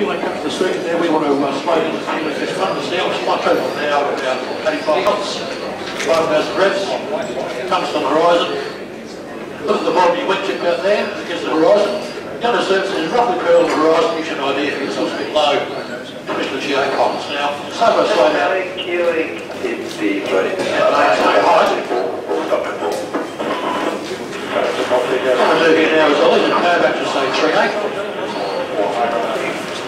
When to the there, we want to uh, slow down the steam as this. The sales over now about 85 knots. 5,000 revs. Comes to the horizon. Look at the bottom of out there against the horizon. Down the surface is roughly parallel to the horizon. You should idea if it's a bit low. Mr. Geo Collins. Now, so by slow down. It's the right. What do here now is I'll back to say 3 eh?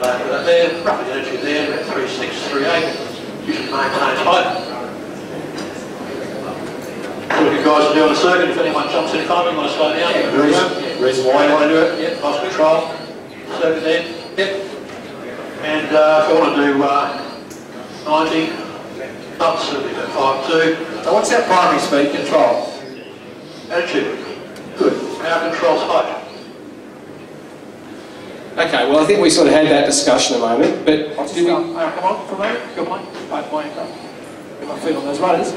But uh, that there, roughly the attitude there, about 3.6, 3.8. You should maintain height. What you guys are doing the circuit, if anyone jumps in front of me, want to slow down, you can do it. Reason why You want to do it? Yep, nice control. Circuit there. Yep. And uh, if you want to do uh, 90 knots, it'll be about 5.2. So what's that primary speed control? Attitude. Good. Power controls height. Okay, well, I think we sort of had that discussion a moment, but did we, go, uh, come on for a moment. Come on. Both my, get my feet on those rudders.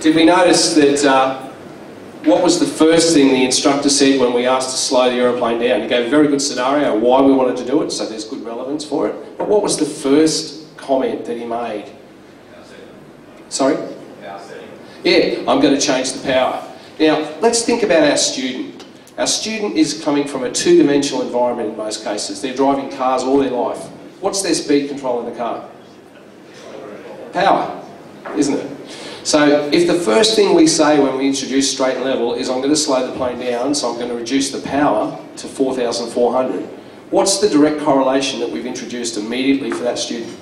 did we notice that, uh, what was the first thing the instructor said when we asked to slow the aeroplane down? He gave a very good scenario why we wanted to do it, so there's good relevance for it. But what was the first comment that he made? Sorry? Yeah, I'm going to change the power. Now, let's think about our student. Our student is coming from a two-dimensional environment in most cases. They're driving cars all their life. What's their speed control in the car? Power, isn't it? So if the first thing we say when we introduce straight level is I'm going to slow the plane down, so I'm going to reduce the power to 4,400, what's the direct correlation that we've introduced immediately for that student?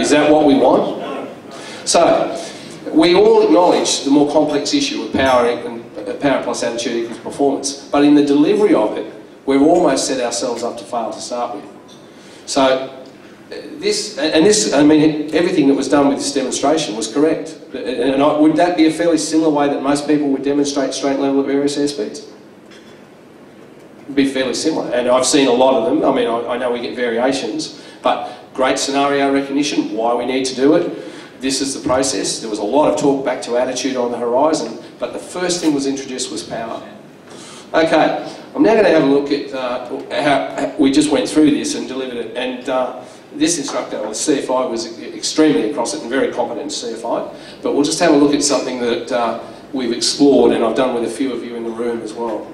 Is that what we want? So, we all acknowledge the more complex issue of power and power plus attitude equals performance, but in the delivery of it, we've almost set ourselves up to fail to start with. So, uh, this and this, I mean, everything that was done with this demonstration was correct. And I, would that be a fairly similar way that most people would demonstrate straight level at various airspeeds? Be fairly similar, and I've seen a lot of them. I mean, I, I know we get variations, but great scenario recognition, why we need to do it. This is the process. There was a lot of talk back to attitude on the horizon, but the first thing was introduced was power. Okay, I'm now going to have a look at uh, how we just went through this and delivered it. And uh, this instructor, or the CFI, was extremely across it and very competent CFI. But we'll just have a look at something that uh, we've explored and I've done with a few of you in the room as well.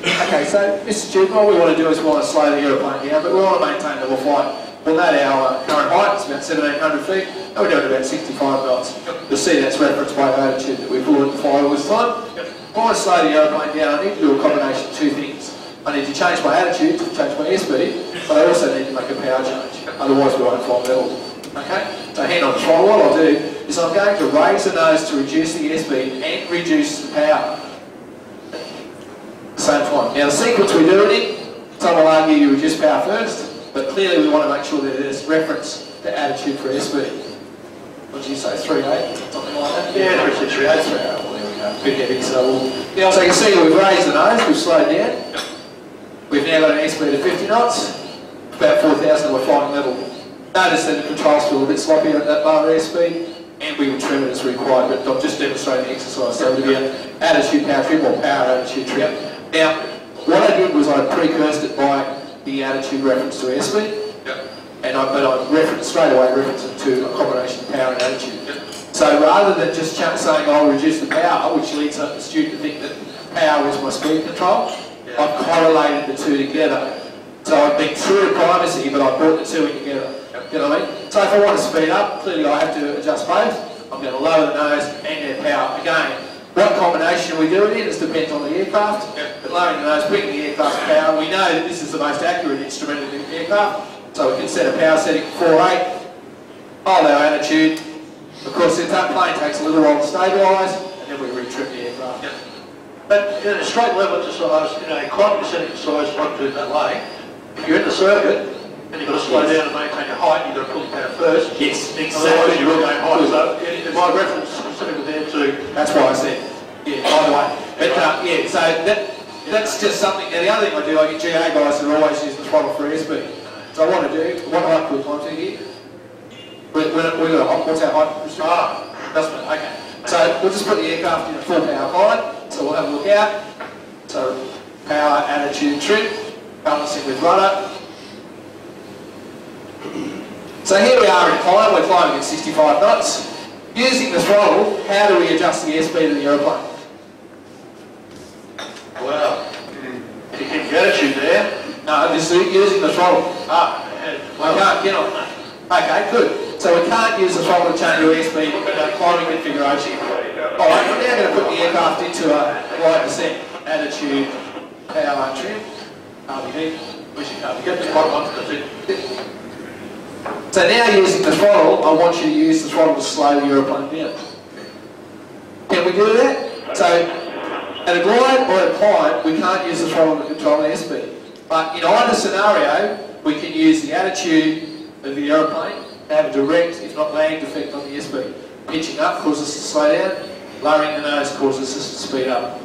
Okay, so Mr Student, what we want to do is we want to slow the aeroplane down, but we want to maintain level flight. We'll our current height is about 1,700 feet, and we're doing about 65 knots. You'll see that's reference wave attitude that learned to fly all this time. If I to slow the aeroplane down, I need to do a combination of two things. I need to change my attitude to change my airspeed, but I also need to make a power change, otherwise we won't fly level. Okay? So hand on the throttle, what I'll do is I'm going to raise the nose to reduce the airspeed and reduce the power. Same time. Now the sequence we do it in, some will argue you reduce power first, but clearly we want to make sure that there's reference to attitude for airspeed. What did you say, 3.8? Something like that? Yeah, 3.6, 3.8. 3.8, well there we go. Bit heavy, so we'll... Now, so you can see we've raised the nose, we've slowed down. We've now got an airspeed of 50 knots, about 4,000 we're flying level. Notice that the control's still a bit sloppy at that lower airspeed, and we will trim it as required, but I'm just demonstrating the exercise. So it'll be an attitude power trim or power attitude trim. Now, what I did was I precursed it by the attitude reference to airspeed, and I, but I referenced straight away reference it to a combination of power and attitude. So rather than just saying I'll reduce the power, which leads the student to think that power is my speed control, I've correlated the two together. So I've been true to primacy, but I've brought the two in together. You know what I mean? So if I want to speed up, clearly I have to adjust both. I'm going to lower the nose and air power. Again, what combination we do it in, it depends on the aircraft. But lowering the nose, bringing the aircraft power, we know that this is the most accurate instrument in the aircraft. So we can set a power setting 4.8, hold our attitude. Of course, if that plane takes a little while to stabilise, and then we retrim the aircraft. But in a straight level exercise, in a quantum setting exercise, what do that way, if you're in the circuit, and you've got to slow down and maintain your height, you've got to pull your power first. Yes, Otherwise, you're going high. So, my reference specifically there to That's why I said, yeah, by the way. But, uh, yeah, so that, that's just something, and the other thing I do, I get GA guys that are always using the throttle for airspeed. So I want to do, what height can we climb to here? We're, we're, we're gonna, what's our height restriction? Ah, That's one, okay. So we'll just put the aircraft in a full power flight, so we'll have a look out. So power, attitude, trim, balancing with rudder. So here we are in climb, we're climbing at 65 knots. Using the throttle, how do we adjust the airspeed of the aeroplane? well, you keep your attitude there, No, this is using the throttle. ah, well, can't get on that. Okay, good. So we can't use the throttle to change your airspeed a climbing configuration. All right, we're now going to put the aircraft into a light descent. Attitude, power, trim, RBD, we should go. Get the one, that's it. So now using the throttle, I want you to use the throttle to slow the aeroplane down. Can we do that? So at a glide or a climb, we can't use the throttle to control the airspeed. But in either scenario, we can use the attitude of the aeroplane to have a direct, if not lagged, effect on the airspeed. Pitching up causes us to slow down, lowering the nose causes us to speed up.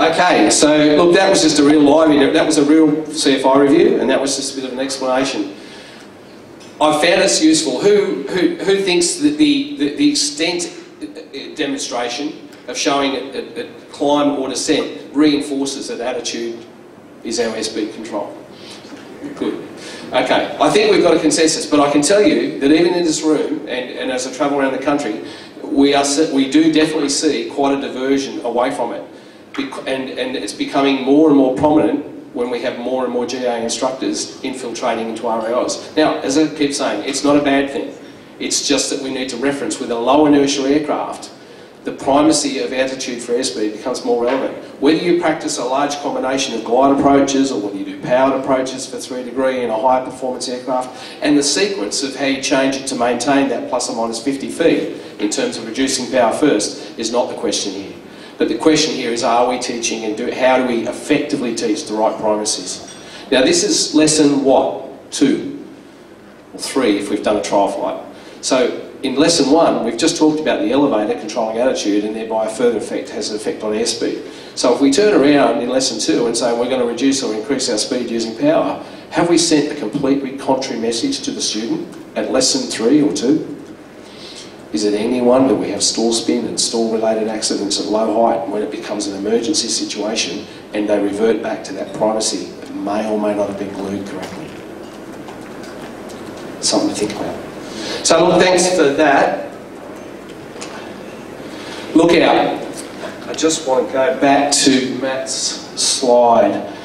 Okay, so look, that was just a real live, that was a real CFI review, and that was just a bit of an explanation. I found it's useful. Who, who, who thinks that the, the, the extent uh, demonstration of showing a, climb or descent reinforces that attitude is our airspeed control? Good. Okay, I think we've got a consensus, but I can tell you that even in this room, and, and as I travel around the country, we, are, we do definitely see quite a diversion away from it. And, and it's becoming more and more prominent when we have more and more GA instructors infiltrating into RAAus. Now, as I keep saying, it's not a bad thing. It's just that we need to reference with a low inertial aircraft, the primacy of attitude for airspeed becomes more relevant. Whether you practice a large combination of glide approaches or whether you do powered approaches for three degree in a high performance aircraft, and the sequence of how you change it to maintain that plus or minus 50 feet in terms of reducing power first is not the question here. But the question here is, are we teaching and do, how do we effectively teach the right primacies? Now this is lesson what? Two or three if we've done a trial flight. So in lesson one, we've just talked about the elevator controlling attitude and thereby a further effect has an effect on airspeed. So if we turn around in lesson two and say we're going to reduce or increase our speed using power, have we sent a completely contrary message to the student at lesson three or two? Is it any wonder that we have stall spin and stall related accidents at low height when it becomes an emergency situation and they revert back to that primacy that may or may not have been glued correctly? Something to think about. So look, thanks for that. Look out. I just want to go back to Matt's slide.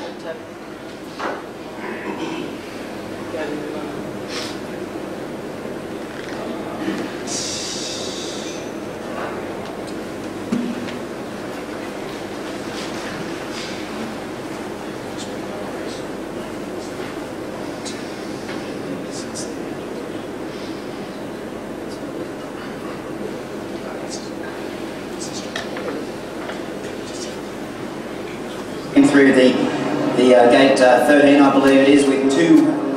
in through the, the uh, gate uh, 13, I believe it is, with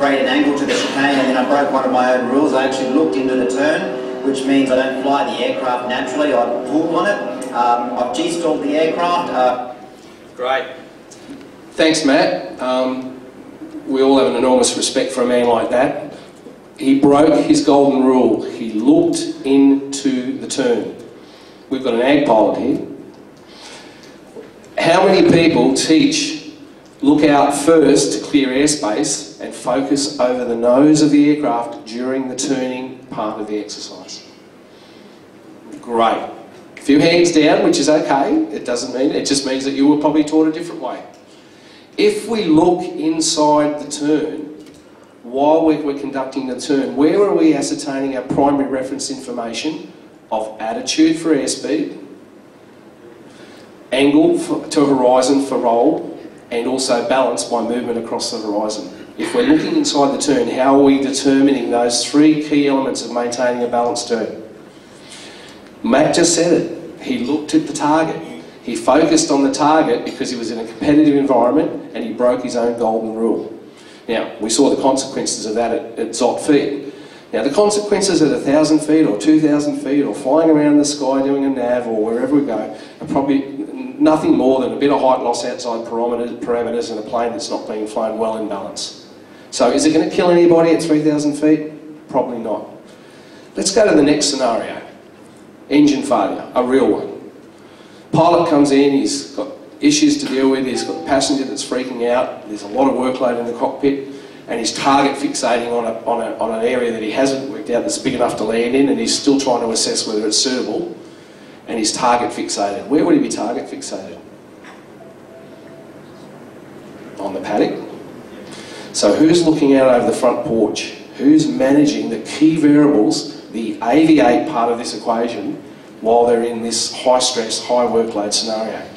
too great an angle to the chicane, and then I broke one of my own rules. I actually looked into the turn, which means I don't fly the aircraft naturally. I pull on it. Um, I've G-stalled the aircraft. Uh, Great. Thanks, Matt. Um, we all have an enormous respect for a man like that. He broke his golden rule. He looked into the turn. We've got an ag pilot here. How many people teach look out first to clear airspace and focus over the nose of the aircraft during the turning part of the exercise? Great. A few hands down, which is okay. It doesn't mean, it just means that you were probably taught a different way. If we look inside the turn, while we- we're conducting the turn, where are we ascertaining our primary reference information of attitude for airspeed, angle for, to horizon for roll, and also balance by movement across the horizon? If we're looking inside the turn, how are we determining those three key elements of maintaining a balanced turn? Matt just said it. He looked at the target. He focused on the target because he was in a competitive environment and he broke his own golden rule. Now, we saw the consequences of that at, at Zott feet. Now, the consequences at 1,000 feet or 2,000 feet or flying around the sky doing a nav or wherever we go are probably nothing more than a bit of height loss outside parameters, parameters and a plane that's not being flown well in balance. So is it going to kill anybody at 3,000 feet? Probably not. Let's go to the next scenario. Engine failure, a real one. Pilot comes in, he's got issues to deal with, he's got a passenger that's freaking out, there's a lot of workload in the cockpit, and he's target fixating on, a, on, a, on an area that he hasn't worked out that's big enough to land in, and he's still trying to assess whether it's suitable, and he's target fixated. Where would he be target fixated? On the paddock. So who's looking out over the front porch? Who's managing the key variables, the aviate part of this equation, while they're in this high stress, high workload scenario?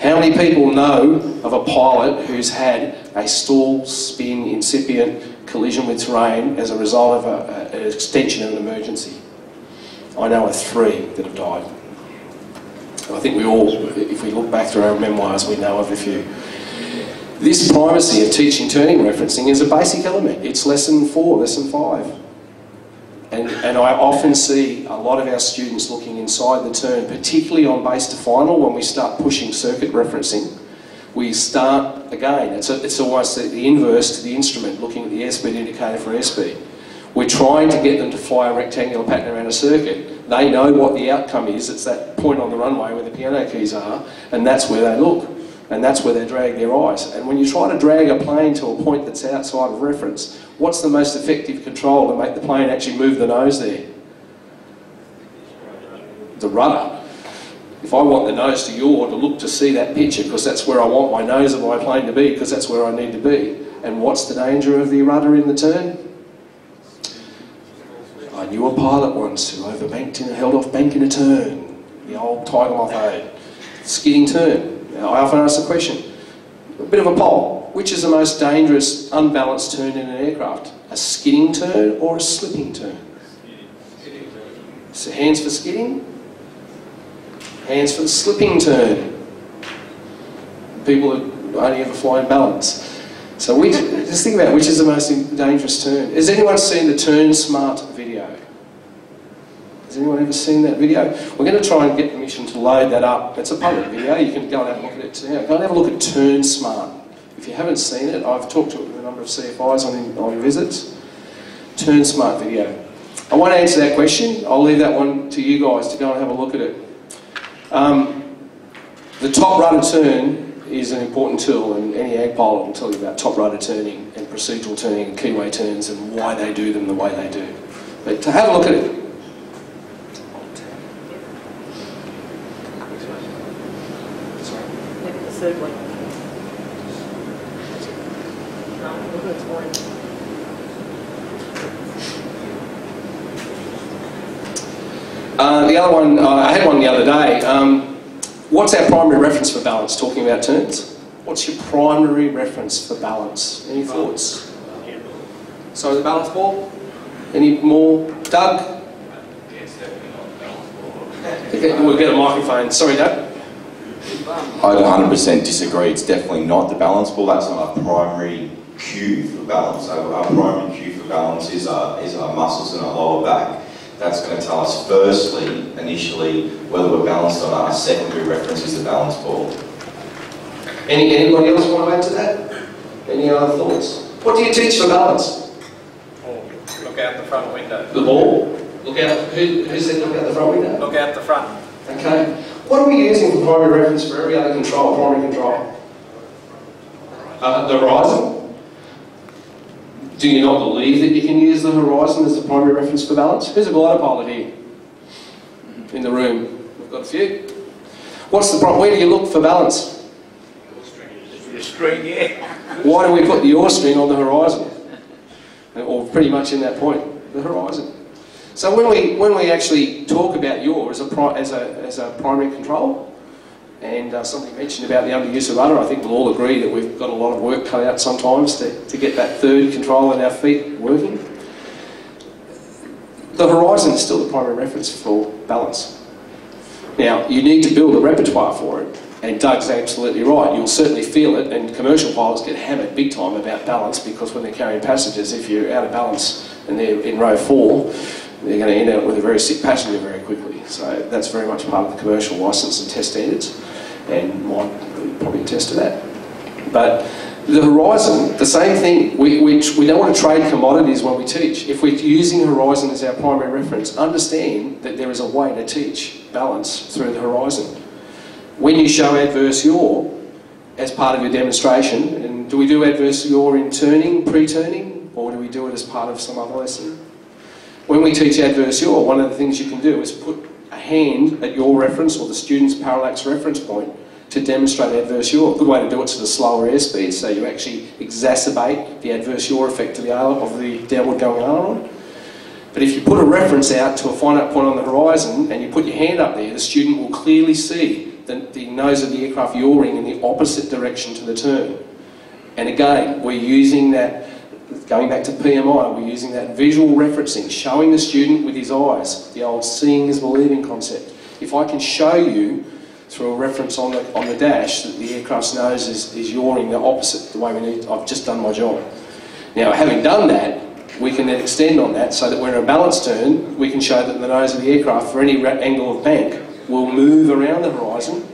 How many people know of a pilot who's had a stall, spin, incipient collision with terrain as a result of a, a, an extension of an emergency? I know of three that have died. I think we all, if we look back through our memoirs, we know of a few. This primacy of teaching turning referencing is a basic element. It's lesson four, lesson five. And, and I often see a lot of our students looking inside the turn, particularly on base to final, when we start pushing circuit referencing. We start again, it's, a, it's almost the, the inverse to the instrument, looking at the airspeed indicator for airspeed. We're trying to get them to fly a rectangular pattern around a circuit. They know what the outcome is, it's that point on the runway where the piano keys are, and that's where they look. And that's where they drag their eyes. And when you try to drag a plane to a point that's outside of reference, what's the most effective control to make the plane actually move the nose there? The rudder. If I want the nose to yaw to look to see that picture, because that's where I want my nose of my plane to be, because that's where I need to be. And what's the danger of the rudder in the turn? I knew a pilot once who overbanked and held off bank in a turn. The old Moth ode. Skidding turn. I often ask the question, a bit of a poll, which is the most dangerous unbalanced turn in an aircraft? A skidding turn or a slipping turn? So hands for skidding, hands for the slipping turn. People that only ever fly in balance. So we, just think about which is the most dangerous turn. Has anyone seen the Turn Smart? Has anyone ever seen that video? We're going to try and get permission to load that up. It's a public video. You can go and have a look at it. Go and have a look at Turn Smart. If you haven't seen it, I've talked to it with a number of CFIs on, on visits. Turn Smart video. I won't answer that question. I'll leave that one to you guys to go and have a look at it. Um, the top rudder turn is an important tool, and any ag pilot will tell you about top rudder turning and procedural turning and keyway turns and why they do them the way they do. But to have a look at it, Maybe the third one. No, look, it's orange. Uh, the other one, uh, I had one the other day. Um, what's our primary reference for balance? Talking about turns. What's your primary reference for balance? Any thoughts? So the balance ball. Any more, Doug? Okay, We'll get a microphone. Sorry, Doug. I 100% disagree. It's definitely not the balance ball. That's not our primary cue for balance. Our, our primary cue for balance is our, is our muscles and our lower back. That's going to tell us, firstly, initially, whether we're balanced or not. Our secondary reference is the balance ball. Any, anybody else want to add to that? Any other thoughts? What do you teach for balance? Look out the front window. The ball. Look out. Who, who said look out the front window? Look out the front. Okay. What are we using for primary reference for every other control, primary control? Uh, the horizon? Do you not believe that you can use the horizon as the primary reference for balance? Who's a glider pilot here? In the room. We've got a few. What's the problem? Where do you look for balance? The string, yeah. Why do we put the yaw string on the horizon? Or pretty much in that point, the horizon. So when we when we actually talk about yaw as a as a as a primary control, and uh, somebody mentioned about the underuse of rudder, I think we'll all agree that we've got a lot of work cut out sometimes to, to get that third control in our feet working. The horizon is still the primary reference for balance. Now, you need to build a repertoire for it. And Doug's absolutely right. You'll certainly feel it, and commercial pilots get hammered big time about balance because when they're carrying passengers, if you're out of balance and they're in row four, they're going to end up with a very sick passenger very quickly. So that's very much part of the commercial licence and test standards, and might probably attest to that. But the horizon, the same thing. We, we, we don't want to trade commodities when we teach. If we're using horizon as our primary reference, understand that there is a way to teach balance through the horizon. When you show adverse yaw as part of your demonstration, and do we do adverse yaw in turning, pre-turning, or do we do it as part of some other lesson? When we teach adverse yaw, one of the things you can do is put a hand at your reference or the student's parallax reference point to demonstrate adverse yaw. A good way to do it is at a slower airspeed, so you actually exacerbate the adverse yaw effect of the, of the downward going aileron. But if you put a reference out to a finite point on the horizon and you put your hand up there, the student will clearly see the, the nose of the aircraft yawing in the opposite direction to the turn. And again, we're using that, going back to PMI, we're using that visual referencing, showing the student with his eyes, the old seeing is believing concept. If I can show you through a reference on the, on the dash that the aircraft's nose is, is yawing the opposite, the way we need, I've just done my job. Now, having done that, we can then extend on that so that when a balance turn, we can show that the nose of the aircraft, for any angle of bank, will move around the horizon.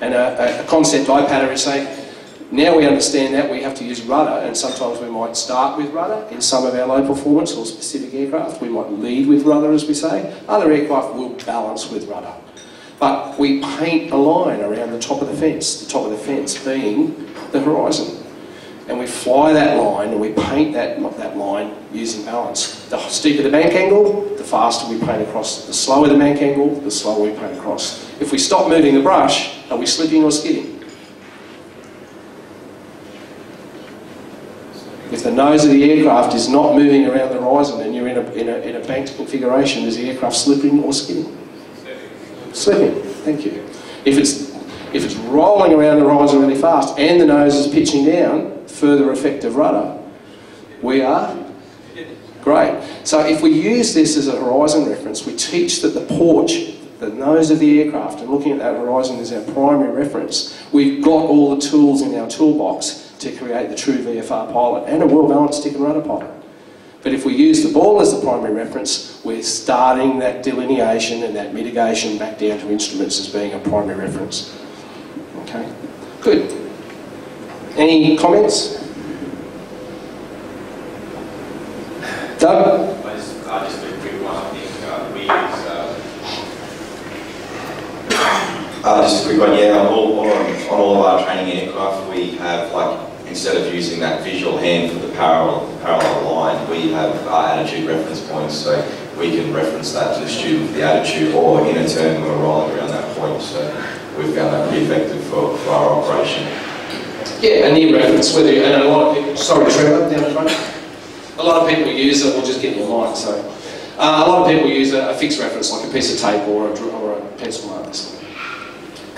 And a, a concept I pattern is saying, now we understand that we have to use rudder, and sometimes we might start with rudder in some of our low performance or specific aircraft. We might lead with rudder, as we say. Other aircraft will balance with rudder. But we paint a line around the top of the fence, the top of the fence being the horizon. And we fly that line and we paint that, that line using balance. The steeper the bank angle, the faster we paint across. The slower the bank angle, the slower we paint across. If we stop moving the brush, are we slipping or skidding? If the nose of the aircraft is not moving around the horizon and you're in a, in a, in a banked configuration, is the aircraft slipping or skidding? Slipping, thank you. If it's, if it's rolling around the horizon really fast and the nose is pitching down, further effective rudder, we are great. So if we use this as a horizon reference, we teach that the porch, the nose of the aircraft, and looking at that horizon as our primary reference, we've got all the tools in our toolbox to create the true VFR pilot and a well-balanced stick and rudder pilot. But if we use the ball as the primary reference, we're starting that delineation and that mitigation back down to instruments as being a primary reference. Okay, good. Any comments? Doug? I just, think uh, we uh, uh, just a quick one, yeah, on all, on all of our training aircraft, we have like, instead of using that visual hand for the parallel, parallel line, we have our attitude reference points, so we can reference that to the student for the attitude or in a turn when we're rolling around that point, so we've found that pretty effective for, for our operation. Yeah, a near reference, whether you, and a lot of people, sorry Trevor, down the front. A lot of people use it, we'll just get your mic, so. Uh, a lot of people use a, a, fixed reference like a piece of tape or a, or a pencil mark.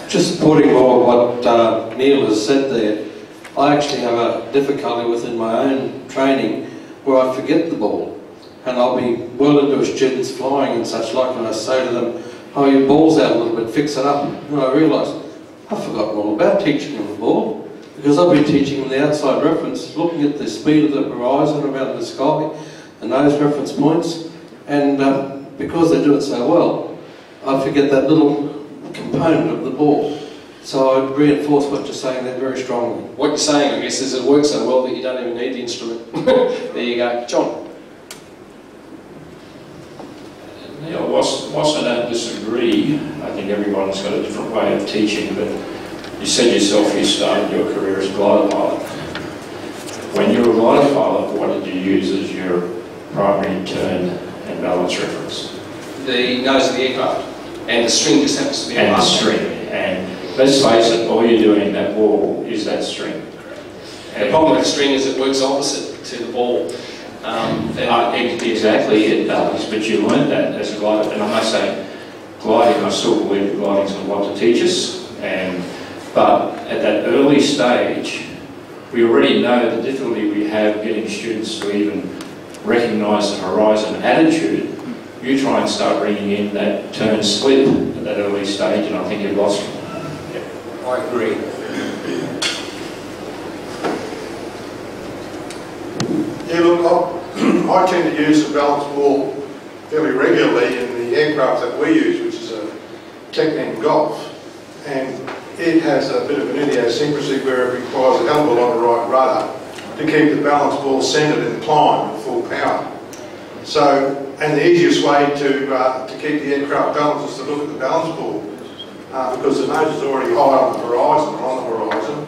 Just supporting more what uh, Neil has said there, I actually have a difficulty within my own training where I forget the ball. And I'll be well into a student's flying and such like, and I say to them, oh, your ball's out a little bit, fix it up. And I realise, I've forgotten all about teaching them the ball because I've been teaching them the outside reference, looking at the speed of the horizon around the sky, the nose reference points, and uh, because they do it so well, I forget that little component of the ball. So I'd reinforce what you're saying there very strongly. What you're saying, I guess, is it works so well that you don't even need the instrument. there you go. John. Yeah, whilst, whilst I don't disagree, I think everyone's got a different way of teaching, but you said yourself you started your career as a glider pilot. When you were a glider pilot, what did you use as your primary turn and balance reference? The nose of the aircraft. And the string just happens to be And the string. And let's face it, all you're doing that ball is that string. And the problem with the string is it works opposite to the ball. Um, uh, exactly, it does, but you learn that as a glider. And I must say, gliding, I still believe that gliding's a lot to teach us. And, but at that early stage, we already know the difficulty we have getting students to even recognise the horizon attitude you try and start bringing in that turn slip at that early stage, and I think you've lost. I agree. Yeah, look, I, I tend to use the balance ball fairly regularly in the aircraft that we use, which is a Tecnam Golf. And it has a bit of an idiosyncrasy where it requires a hell of a lot of right rudder to keep the balance ball centred in climb at full power. So, and the easiest way to, uh, to keep the aircraft balanced is to look at the balance ball. Uh, because the nose is already high on the horizon, on the horizon.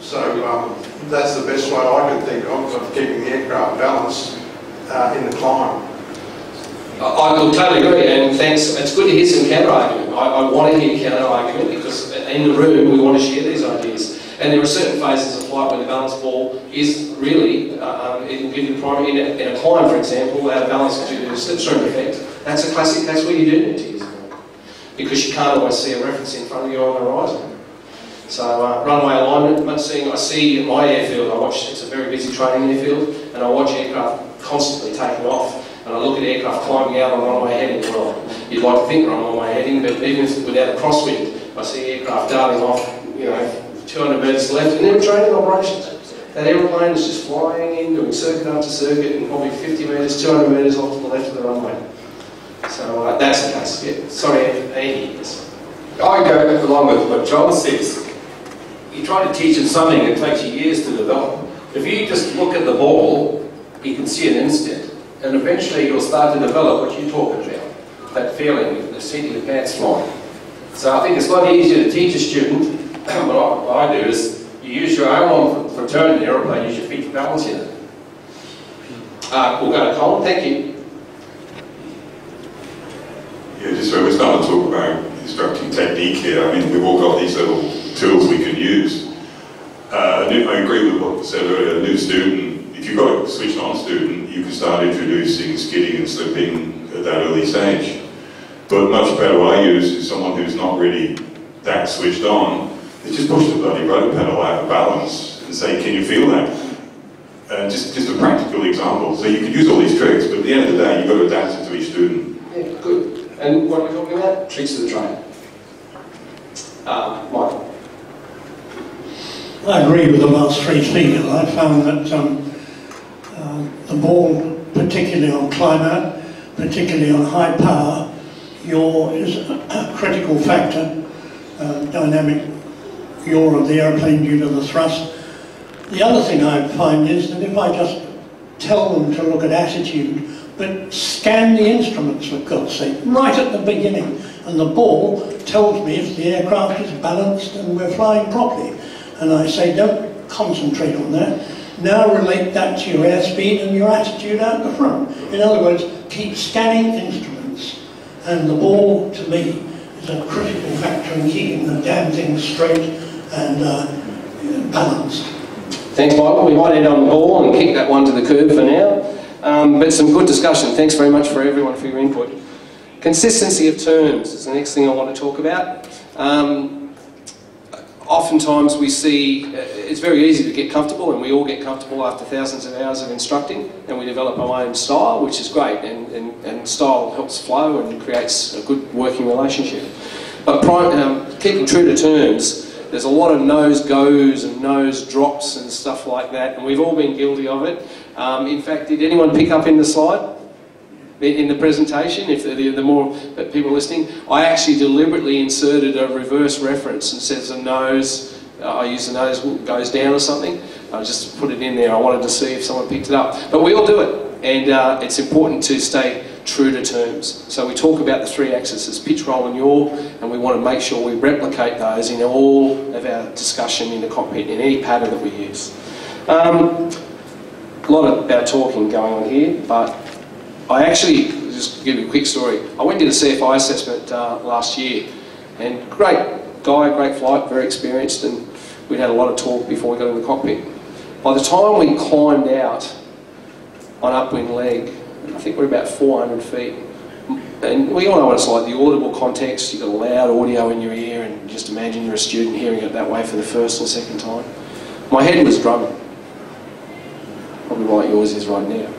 So um, that's the best way I can think of, of keeping the aircraft balanced uh, in the climb. I, I totally agree, and thanks. It's good to hear some counter argument. I, I want to hear counter argument because in the room we want to share these ideas. And there are certain phases of flight where the balance ball is really, uh, um, in, in, a, in a climb, for example, out of balance due to the slipstream effect. That's a classic that's where you do need to use because you can't always see a reference in front of you on the horizon. So uh, runway alignment, much seeing, I see my airfield, I watch, it's a very busy training airfield, and I watch aircraft constantly taking off. And I look at aircraft climbing out on runway heading. Well, you'd like to think they're on runway heading, but even if, without a crosswind, I see aircraft darting off, you know, 200 metres left, and they're training operations. That aeroplane is just flying in, doing circuit after circuit, and probably 50 metres, 200 metres off to the left of the runway. So uh, that's the case. Yeah. Sorry, Andy. I go along with what John says. You try to teach him something, it takes you years to develop. If you just look at the ball, you can see an instant. And eventually you'll start to develop what you're talking about. That feeling, the seat of pants flying. So I think it's a lot easier to teach a student. what, I, I do is you use your arm for, for turning the aeroplane, use your feet for balancing it. Uh, we'll go to Colin. Thank you. Yeah, just we're starting to talk about instructing technique here, I mean, we've all got these little tools we can use. Uh, I agree with what was said earlier, a new student, if you've got a switched on student, you can start introducing skidding and slipping at that early stage. But much better what I use is someone who's not really that switched on, is just push the bloody rudder pedal out of balance and say, can you feel that? Uh, just, just a practical example. So you can use all these tricks, but at the end of the day, you've got to adapt it to each student. And what are we talking about? Tricks of the trade. Uh, Michael. I agree with the last three speakers. I found that um, uh, the ball, particularly on climb out, particularly on high power, yaw is a, a critical factor, uh, dynamic yaw of the aeroplane due to the thrust. The other thing I find is that if I just tell them to look at attitude, but scan the instruments for God's sake, right at the beginning, and the ball tells me if the aircraft is balanced and we're flying properly. And I say, don't concentrate on that. Now relate that to your airspeed and your attitude out the front. In other words, keep scanning instruments. And the ball, to me, is a critical factor in keeping the damn thing straight and uh, balanced. Thanks, Michael. We might end on the ball and kick that one to the curb for now. Um, but some good discussion. Thanks very much for everyone for your input. Consistency of terms is the next thing I want to talk about. Um, oftentimes we see uh, it's very easy to get comfortable, and we all get comfortable after thousands of hours of instructing, and we develop our own style, which is great, and, and, and style helps flow and creates a good working relationship. But um, keeping true to terms, there's a lot of nose goes and nose drops and stuff like that, and we've all been guilty of it. Um, in fact, did anyone pick up in the slide? in the presentation, if the, the, more people listening, I actually deliberately inserted a reverse reference and says the nose, uh, I use the nose goes down or something. I just put it in there. I wanted to see if someone picked it up. But we all do it, and uh, it's important to stay true to terms. So we talk about the three axes, pitch, roll and yaw, and we want to make sure we replicate those in all of our discussion in the cockpit, in any pattern that we use. Um, a lot of about talking going on here, but I actually, just give you a quick story, I went to the CFI assessment uh, last year, and great guy, great flight, very experienced, and we'd had a lot of talk before we got in the cockpit. By the time we climbed out on upwind leg, I think we're about 400 feet, and we all know what it's like, the audible context, you've got a loud audio in your ear, and just imagine you're a student hearing it that way for the first or second time. My head was drumming, probably like yours is right now.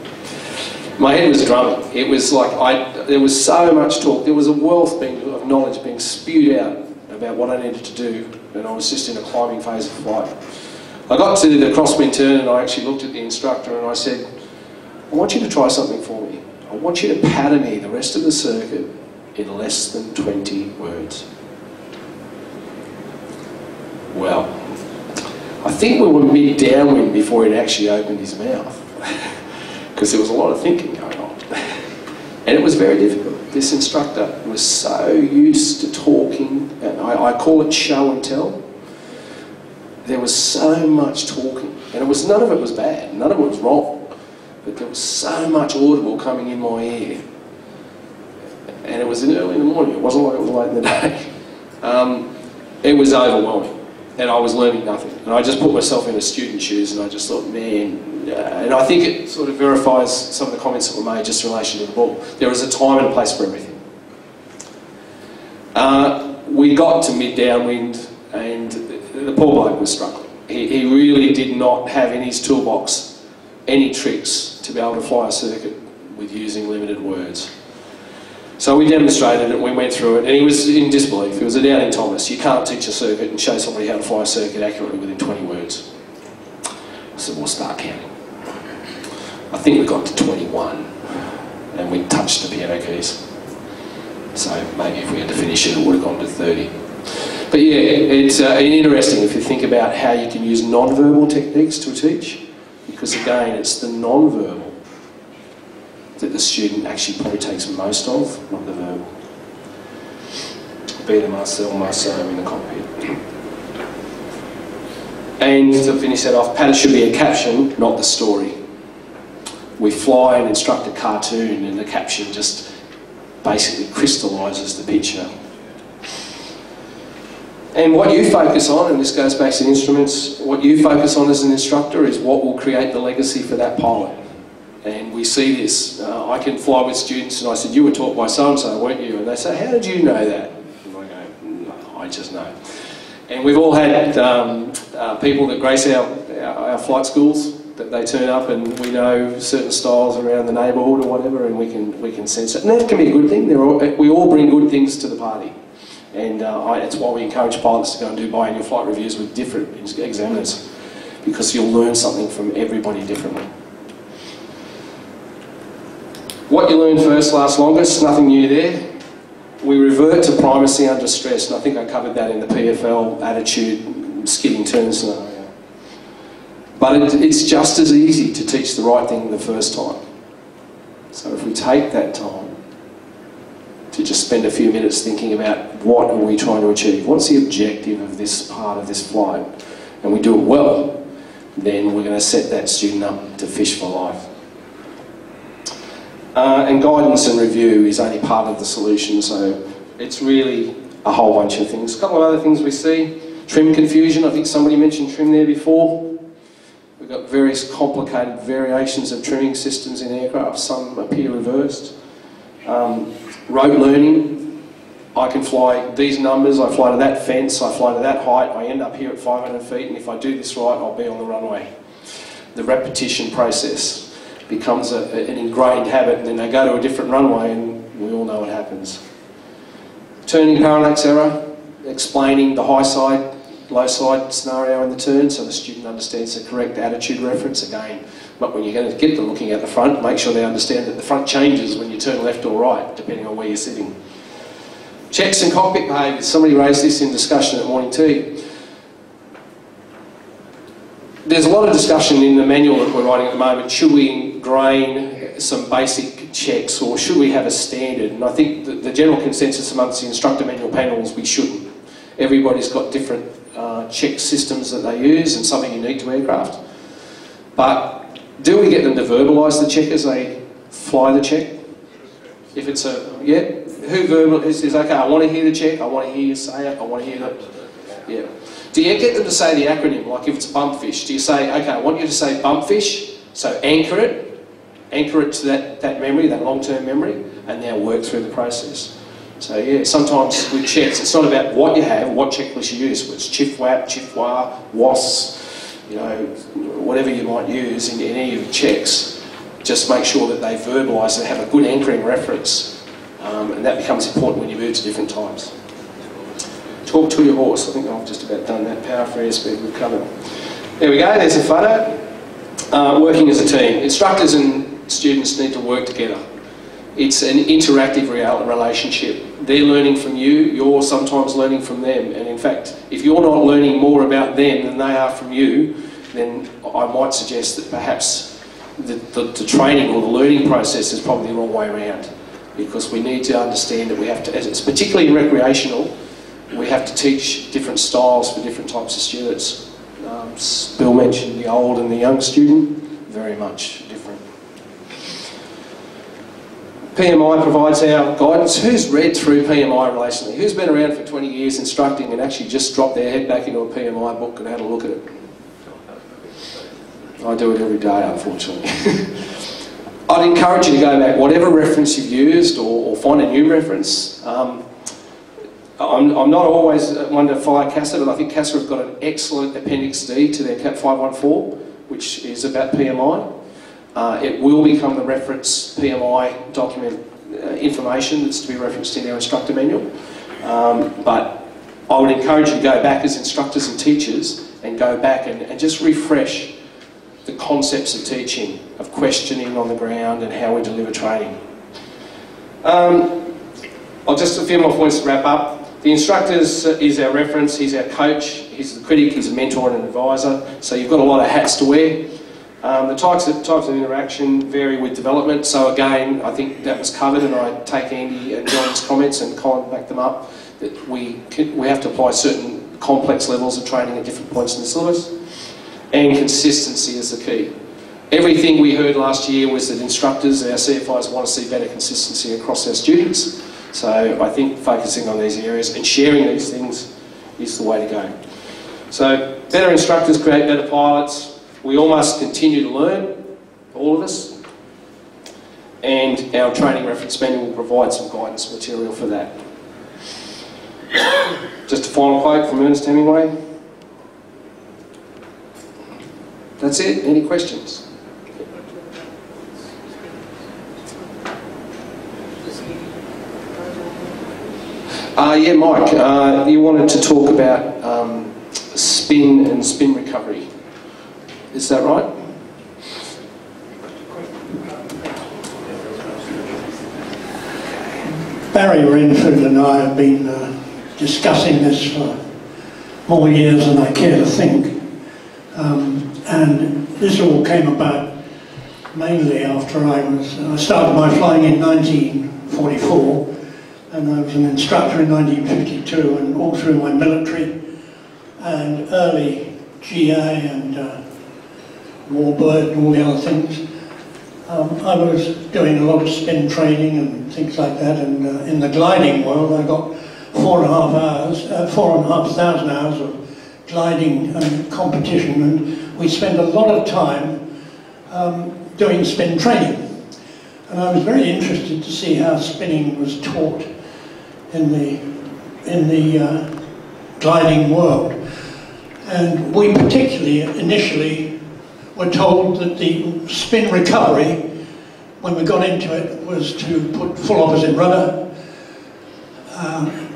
My head was drumming. It was like I, there was so much talk. There was a wealth being, of knowledge being spewed out about what I needed to do, and I was just in a climbing phase of flight. I got to the crosswind turn and I actually looked at the instructor and I said, I want you to try something for me. I want you to pattern me the rest of the circuit in less than 20 words. Well, I think we were mid downwind before he'd actually opened his mouth because there was a lot of thinking going on. And it was very difficult. This instructor was so used to talking, and I, I call it show and tell. There was so much talking, and it was none of it was bad, none of it was wrong, but there was so much audible coming in my ear. And it was in early in the morning, it wasn't like it was late in the day. Um, it was overwhelming and I was learning nothing. And I just put myself in the student shoes and I just thought, man, uh, and I think it sort of verifies some of the comments that were made just in relation to the ball. There is a time and a place for everything. Uh, we got to mid downwind and the poor bloke was struggling. He, he really did not have in his toolbox any tricks to be able to fly a circuit with using limited words. So we demonstrated it, we went through it, and he was in disbelief. He was a doubting Thomas. You can't teach a circuit and show somebody how to fly a circuit accurately within 20 words. I said, we'll start counting. I think we got to 21, and we touched the piano keys. So maybe if we had to finish it, it would have gone to 30. But yeah, it's uh, interesting if you think about how you can use non-verbal techniques to teach, because again, it's the non-verbal that the student actually probably takes most of, not the verbal. Be the Marcel Marceau in the cockpit. And to finish that off, pattern should be a caption, not the story. We fly and instruct a cartoon and the caption just basically crystallises the picture. And what you focus on, and this goes back to instruments, what you focus on as an instructor is what will create the legacy for that pilot. And we see this. Uh, I can fly with students, and I said, You were taught by so and so, weren't you? And they say, How did you know that? And I go, no, I just know. And we've all had um, uh, people that grace our, our, flight schools that they turn up and we know certain styles around the neighbourhood or whatever, and we can, we can sense it. And that can be a good thing. All, we all bring good things to the party. And uh, I, it's why we encourage pilots to go and do biannual flight reviews with different examiners because you'll learn something from everybody differently. What you learn first lasts longest, nothing new there. We revert to primacy under stress, and I think I covered that in the PFL attitude skidding turn scenario. But it, it's just as easy to teach the right thing the first time. So if we take that time to just spend a few minutes thinking about what are we trying to achieve, what's the objective of this part of this flight, and we do it well, then we're going to set that student up to fish for life. Uh, and guidance and review is only part of the solution, so it's really a whole bunch of things. A couple of other things we see. Trim confusion, I think somebody mentioned trim there before. We've got various complicated variations of trimming systems in aircraft, some appear reversed. Um, rote learning, I can fly these numbers, I fly to that fence, I fly to that height, I end up here at 500 feet, and if I do this right, I'll be on the runway. The repetition process becomes a, an ingrained habit, and then they go to a different runway, and we all know what happens. Turning parallax error, explaining the high side, low side scenario in the turn so the student understands the correct attitude reference. Again, but when you're going to get them looking at the front, make sure they understand that the front changes when you turn left or right, depending on where you're sitting. Checks and cockpit behaviour. Somebody raised this in discussion at morning tea there's a lot of discussion in the manual that we're writing at the moment. Should we ingrain some basic checks or should we have a standard? And I think the, the general consensus amongst the instructor manual panels, we shouldn't. Everybody's got different uh, check systems that they use and something unique to aircraft. But do we get them to verbalise the check as they fly the check? If it's a, yeah, who verbal is, okay, I want to hear the check, I want to hear you say it, I want to hear that, yeah. Do you get them to say the acronym, like if it's bumpfish? Do you say, okay, I want you to say bumpfish, so anchor it, anchor it to that, that memory, that long-term memory, and now work through the process. So yeah, sometimes with checks, it's not about what you have, what checklist you use. It's CHIF-WAP, CHIF-WA, WAS, you know, whatever you might use in, in any of the checks just make sure that they verbalise and have a good anchoring reference. Um, and that becomes important when you move to different times. Talk to your horse. I think I've just about done that. Power for airspeed we've covered. There we go, there's a photo. Uh, working as a team. Instructors and students need to work together. It's an interactive real relationship. They're learning from you, you're sometimes learning from them. And in fact, if you're not learning more about them than they are from you, then I might suggest that perhaps the, the, the training or the learning process is probably the wrong way around. Because we need to understand that we have to, as it's particularly recreational, we have to teach different styles for different types of students. Um, Bill mentioned the old and the young student, very much different. PMI provides our guidance. Who's read through PMI relationally? Who's been around for 20 years instructing and actually just dropped their head back into a PMI book and had a look at it? I do it every day, unfortunately. I'd encourage you to go back, whatever reference you've used, or, or find a new reference. Um, I'm, I'm, not always one to follow CASA, but I think CASA have got an excellent Appendix D to their CAP 514, which is about PMI. Uh, it will become the reference PMI document uh, information that's to be referenced in our instructor manual. Um, but I would encourage you to go back as instructors and teachers and go back and, and just refresh the concepts of teaching, of questioning on the ground and how we deliver training. Um, I'll just a few more points to wrap up. The instructor is our reference, he's our coach, he's the critic, he's a mentor and an advisor, so you've got a lot of hats to wear. Um, the types of, types of interaction vary with development, so again, I think that was covered and I take Andy and John's comments and Colin back them up, that we, we have to apply certain complex levels of training at different points in the syllabus. And consistency is the key. Everything we heard last year was that instructors, our CFIs want to see better consistency across our students. So I think focusing on these areas and sharing these things is the way to go. So better instructors create better pilots. We all must continue to learn, all of us. And our training reference manual will provide some guidance material for that. Just a final quote from Ernest Hemingway. That's it. Any questions? Uh, yeah, Mike, uh, you wanted to talk about um, spin and spin recovery. Is that right? Barry Renford and I have been uh, discussing this for more years than I care to think. Um, and this all came about mainly after I was, I started my flying in 1944 and I was an instructor in 1952 and all through my military and early GA and uh, Warbird and all the other things. Um, I was doing a lot of spin training and things like that and uh, in the gliding world I got four and a half hours, uh, four and a half thousand hours of gliding and competition and we spent a lot of time um, doing spin training. And I was very interested to see how spinning was taught in the, in the uh, gliding world. And we particularly initially were told that the spin recovery, when we got into it, was to put full opposite rudder, uh,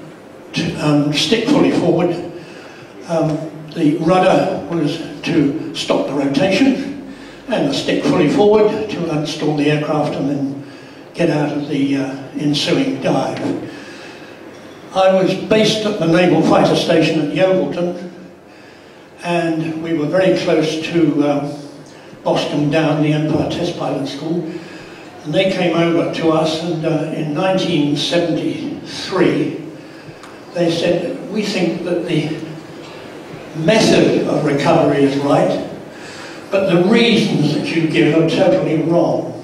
to, um, stick fully forward. Um, the rudder was to stop the rotation, and the stick fully forward to unstall the aircraft and then get out of the uh, ensuing dive. I was based at the Naval Fighter Station at Yeovilton and we were very close to um, Boscombe Down, the Empire Test Pilot School. And they came over to us and uh, in 1973 they said, we think that the method of recovery is right, but the reasons that you give are totally wrong.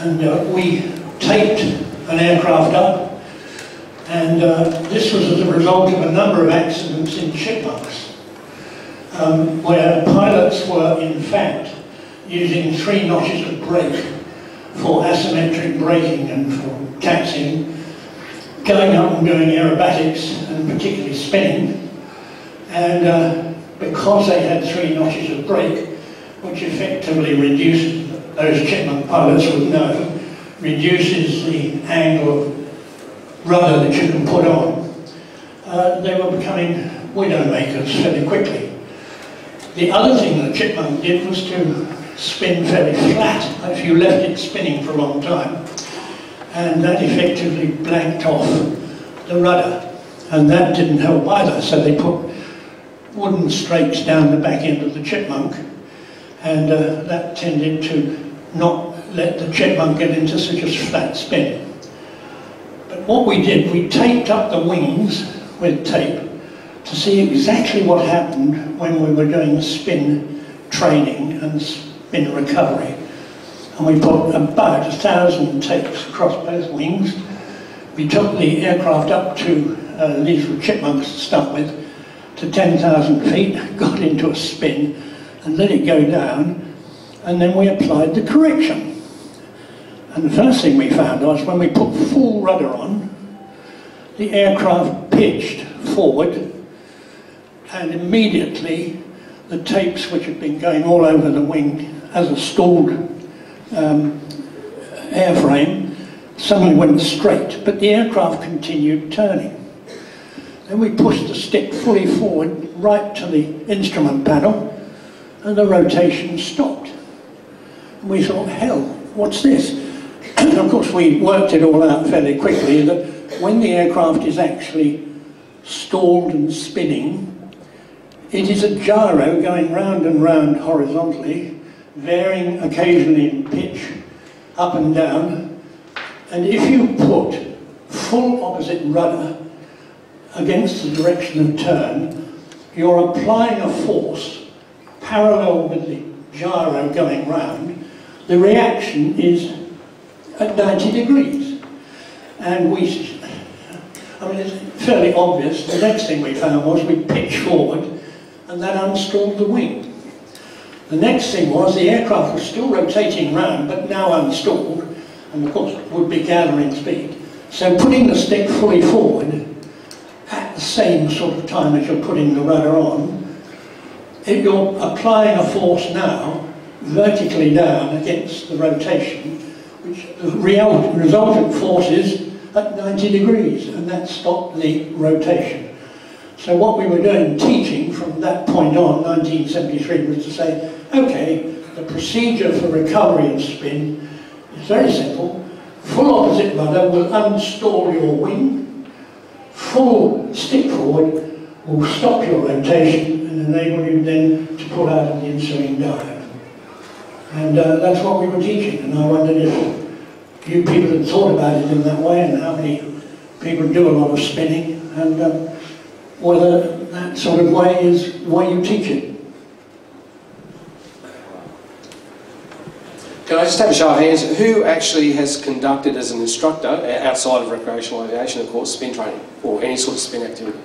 And uh, we taped an aircraft up and uh, this was as a result of a number of accidents in chipmunks, um, where pilots were in fact using three notches of brake for asymmetric braking and for taxiing, going up and doing aerobatics and particularly spinning. And uh, because they had three notches of brake, which effectively reduces, those chipmunk pilots would know, reduces the angle of rudder that you can put on, uh, they were becoming widowmakers fairly quickly. The other thing the chipmunk did was to spin fairly flat if you left it spinning for a long time. And that effectively blanked off the rudder. And that didn't help either, so they put wooden strakes down the back end of the chipmunk, and uh, that tended to not let the chipmunk get into such a flat spin. But what we did, we taped up the wings with tape to see exactly what happened when we were doing spin training and spin recovery. And we put about a thousand tapes across both wings. We took the aircraft up to, uh, these were chipmunks to start with, to 10,000 feet, got into a spin and let it go down, and then we applied the correction. And the first thing we found was when we put full rudder on, the aircraft pitched forward and immediately the tapes which had been going all over the wing as a stalled um, airframe suddenly went straight, but the aircraft continued turning. Then we pushed the stick fully forward right to the instrument panel and the rotation stopped. And we thought, hell, what's this? And of course we worked it all out fairly quickly that when the aircraft is actually stalled and spinning, it is a gyro going round and round horizontally, varying occasionally in pitch, up and down. And if you put full opposite rudder against the direction of turn, you're applying a force parallel with the gyro going round. The reaction is at 90 degrees. And we, I mean, it's fairly obvious. The next thing we found was we pitch forward and that unstalled the wing. The next thing was the aircraft was still rotating round, but now unstalled, and of course would be gathering speed. So putting the stick fully forward at the same sort of time as you're putting the rudder on, if you're applying a force now vertically down against the rotation, which the real resultant force is at 90 degrees, and that stopped the rotation. So what we were doing, teaching from that point on, 1973, was to say, okay, the procedure for recovery and spin is very simple. Full opposite rudder will unstall your wing. Full stick forward will stop your rotation and enable you then to pull out of the ensuing dive. And uh, that's what we were teaching, and I wondered if you people had thought about it in that way and how many people do a lot of spinning and um, whether sort of way is why you teach it. Can I just have a show of hands? Who actually has conducted as an instructor, outside of recreational aviation, of course, spin training or any sort of spin activity?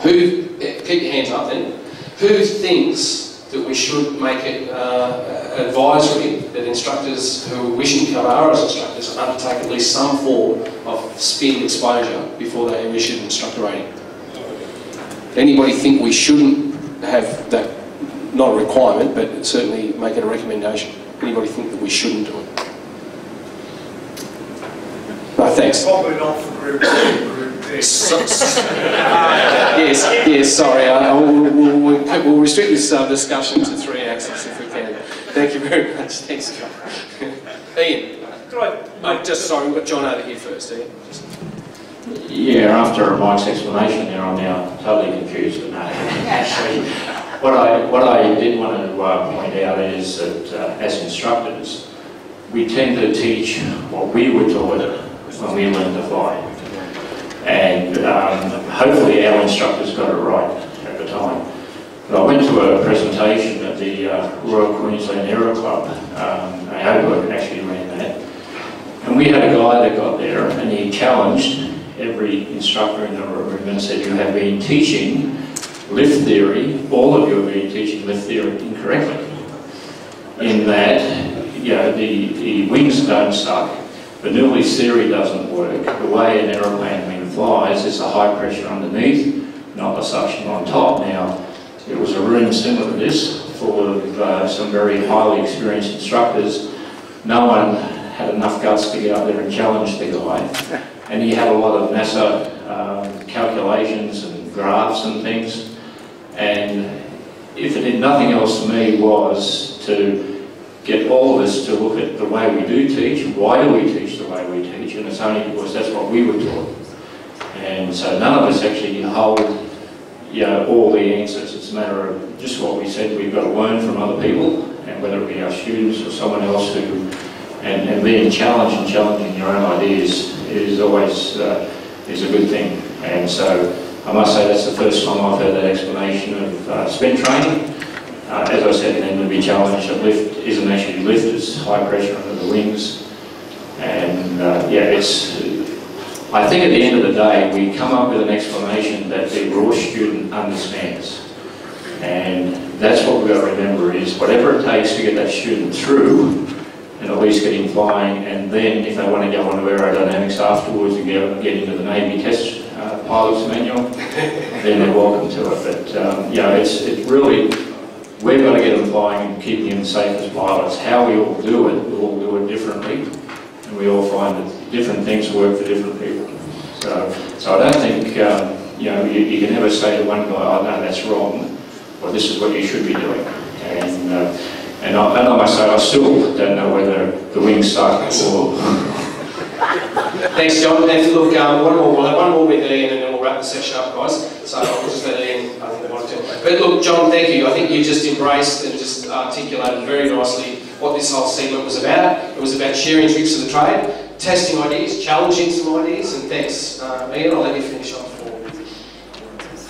Who, keep your hands up then, who thinks that we should make it uh, advisory that instructors who wishing to come RS instructors undertake at least some form of spin exposure before they are issued instructor rating? Anybody think we shouldn't have that, not a requirement, but certainly make it a recommendation? Anybody think that we shouldn't do it? No, thanks. Probably not for group So, yes, yes, sorry. I, I we'll, we'll, we'll, restrict this uh, discussion to three axes if we can. Thank you very much. Thanks, John. Ian. Oh, just sorry, we've got John over here first, Ian. Yeah, after Mike's explanation there, I'm now totally confused. No, actually, what I, what I did want to uh, point out is that uh, as instructors, we tend to teach what we were taught when we learned to fly. And um, hopefully our instructors got it right at the time. But I went to a presentation at the uh, Royal Queensland Aero Club. Um, AOPA actually ran that. And we had a guy that got there and he challenged every instructor in the room and said, you have been teaching lift theory, all of you have been teaching lift theory incorrectly. In that, you know, the, the wings don't suck, Bernoulli's theory doesn't work. The way an aeroplane wing flies is a high pressure underneath, not a suction on top. Now, it was a room similar to this, full of uh, some very highly experienced instructors. No one had enough guts to get up there and challenge the guy. And he had a lot of NASA um, calculations and graphs and things. And if it did nothing else for me was to get all of us to look at the way we do teach, why do we teach the way we teach, and it's only because that's what we were taught. And so none of us actually hold you know, all the answers. It's a matter of just what we said, we've got to learn from other people, and whether it be our students or someone else who, and, and being challenged and challenging your own ideas is always uh, is a good thing. And so I must say that's the first time I've heard that explanation of uh, spin training. Uh, as I said, then to be challenged that lift isn't actually lift, it's high pressure under the wings. And uh, yeah, it's, I think at the end of the day, we come up with an explanation that the raw student understands. And that's what we've got to remember is whatever it takes to get that student through and at least get him flying, and then if they want to go on to aerodynamics afterwards and get, get into the Navy test uh, pilot's manual, then they're welcome to it. But um, you know, it's it really we've got to get them flying and keep them safe as pilots. How we all do it, we all do it differently, and we all find that different things work for different people. So, so I don't think um, you know you, you, can never say to one guy, "Oh no, that's wrong," or "This is what you should be doing." And uh, and I, and I still don't know whether the wings suck or. Thanks, John. And look, um, one more, we'll have one more with Ian and then we'll wrap the session up, guys. So I'll just let Ian, I think, want to But look, John, thank you. I think you just embraced and just articulated very nicely what this whole segment was about. It was about sharing tricks of the trade, testing ideas, challenging some ideas, and thanks. Uh, Ian, I'll let you finish off.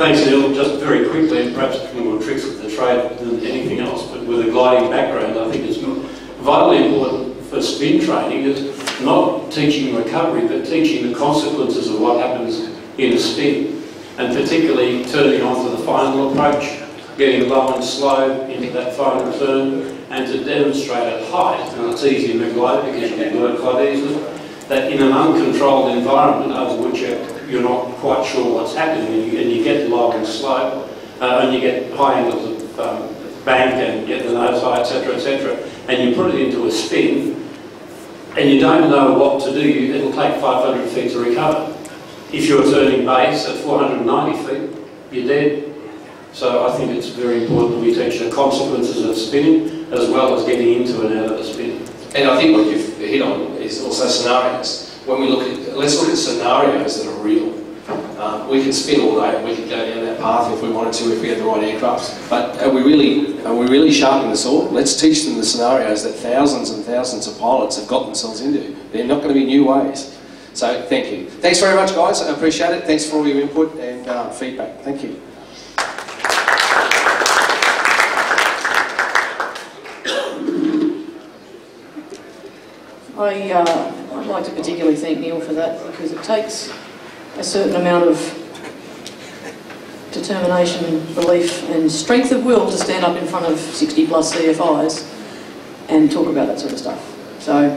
Thanks, Neil. Just very quickly, and perhaps more tricks of the trade than anything else, but with a gliding background, I think it's vitally important for spin training is not teaching recovery, but teaching the consequences of what happens in a spin, and particularly turning on to the final approach, getting low and slow into that final turn, and to demonstrate at height, and it's easy in the glider because you can it quite easily, that in an uncontrolled environment over which you're you're not quite sure what's happening and you, and you get low and slow uh, and you get high angles of um, bank and get the nose high, etc., etc., and you put it into a spin and you don't know what to do, it'll take 500 feet to recover. If you're turning base at 490 feet, you're dead. So I think it's very important we teach the consequences of spinning as well as getting into and out of the spin. And I think what you've hit on is also scenarios when we look at, let's look at scenarios that are real. Um, we can spin all day and we can go down that path if we wanted to, if we had the right aircraft. But are we really, are we really sharpening the sword? Let's teach them the scenarios that thousands and thousands of pilots have got themselves into. They're not going to be new ways. So thank you. Thanks very much, guys. I appreciate it. Thanks for all your input and uh, feedback. Thank you. I, uh, like to particularly thank Neil for that because it takes a certain amount of determination, belief and strength of will to stand up in front of 60 plus CFIs and talk about that sort of stuff. So,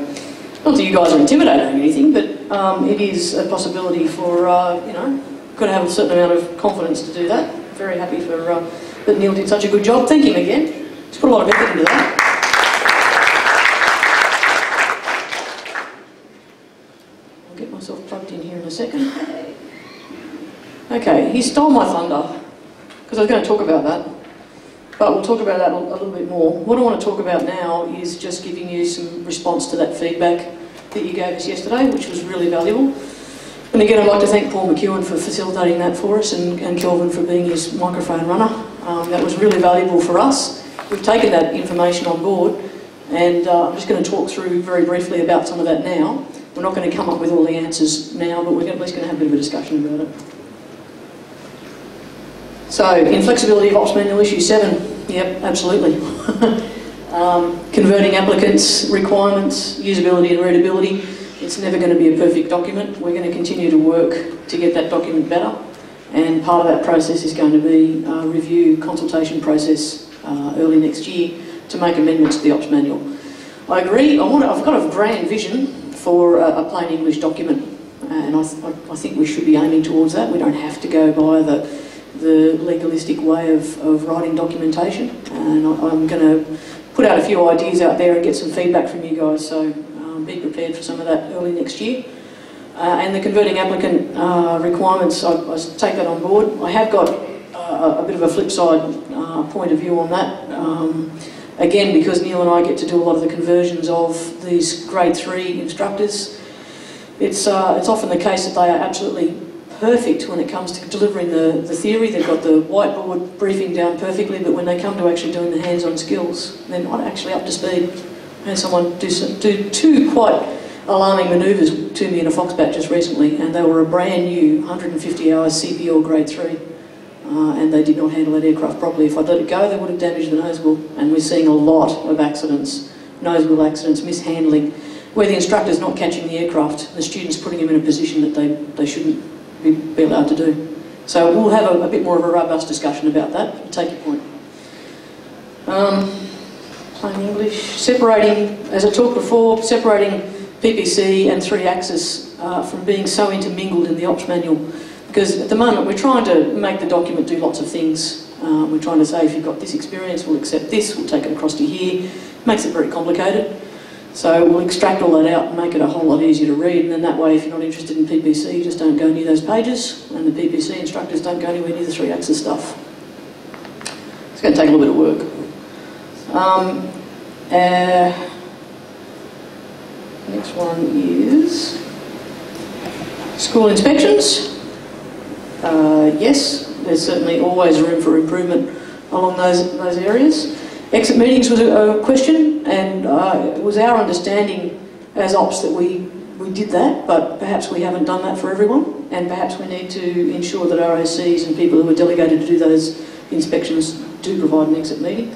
not that you guys are intimidated or anything, but um, it is a possibility for, uh, you know, got to have a certain amount of confidence to do that. Very happy for uh, that Neil did such a good job. Thank him again. He's put a lot of effort into that. Second. Okay, he stole my thunder, because I was going to talk about that, but we'll talk about that a little bit more. What I want to talk about now is just giving you some response to that feedback that you gave us yesterday, which was really valuable. And again, I'd like to thank Paul McEwen for facilitating that for us and, and Kelvin for being his microphone runner. Um, that was really valuable for us. We've taken that information on board and uh, I'm just going to talk through very briefly about some of that now. We're not going to come up with all the answers now, but we're at least going to have a bit of a discussion about it. So, inflexibility of ops manual issue 7. Yep, absolutely. um, converting applicants' requirements, usability and readability. It's never going to be a perfect document. We're going to continue to work to get that document better. And part of that process is going to be a review consultation process uh, early next year to make amendments to the ops manual. I agree, I want to, I've got a grand vision for a, a plain English document. And I, I think we should be aiming towards that. We don't have to go by the, the legalistic way of, of writing documentation. And I, I'm going to put out a few ideas out there and get some feedback from you guys. So um, be prepared for some of that early next year. Uh, and the converting applicant uh, requirements, I, I take that on board. I have got uh, a bit of a flip side uh, point of view on that. Um, again, because Neil and I get to do a lot of the conversions of these grade three instructors, it's, uh, it's often the case that they are absolutely perfect when it comes to delivering the, the theory. They've got the whiteboard briefing down perfectly, but when they come to actually doing the hands-on skills, they're not actually up to speed. Had someone do, some, do two quite alarming manoeuvres to me in a Foxbat just recently, and they were a brand new 150 hours CPL grade 3. Uh, and they did not handle that aircraft properly. If I'd let it go, they would have damaged the nose wheel. And we're seeing a lot of accidents, nose wheel accidents, mishandling, where the instructor's not catching the aircraft, the student's putting him in a position that they, they shouldn't be, be allowed to do. So we'll have a, a, bit more of a robust discussion about that. Take your point. Um, plain English. Separating, as I talked before, separating PPC and three axis uh, from being so intermingled in the ops manual. Because at the moment we're trying to make the document do lots of things. Uh, we're trying to say if you've got this experience, we'll accept this, we'll take it across to here. It Makes it very complicated. So we'll extract all that out and make it a whole lot easier to read, and then that way if you're not interested in PPC, you just don't go near those pages, and the PPC instructors don't go anywhere near the three axis stuff. It's going to take a little bit of work. Um, uh, next one is school inspections. Uh, yes, there's certainly always room for improvement along those, those areas. Exit meetings was a, a question, and uh, it was our understanding as ops that we, we did that, but perhaps we haven't done that for everyone, and perhaps we need to ensure that ROCs and people who are delegated to do those inspections do provide an exit meeting.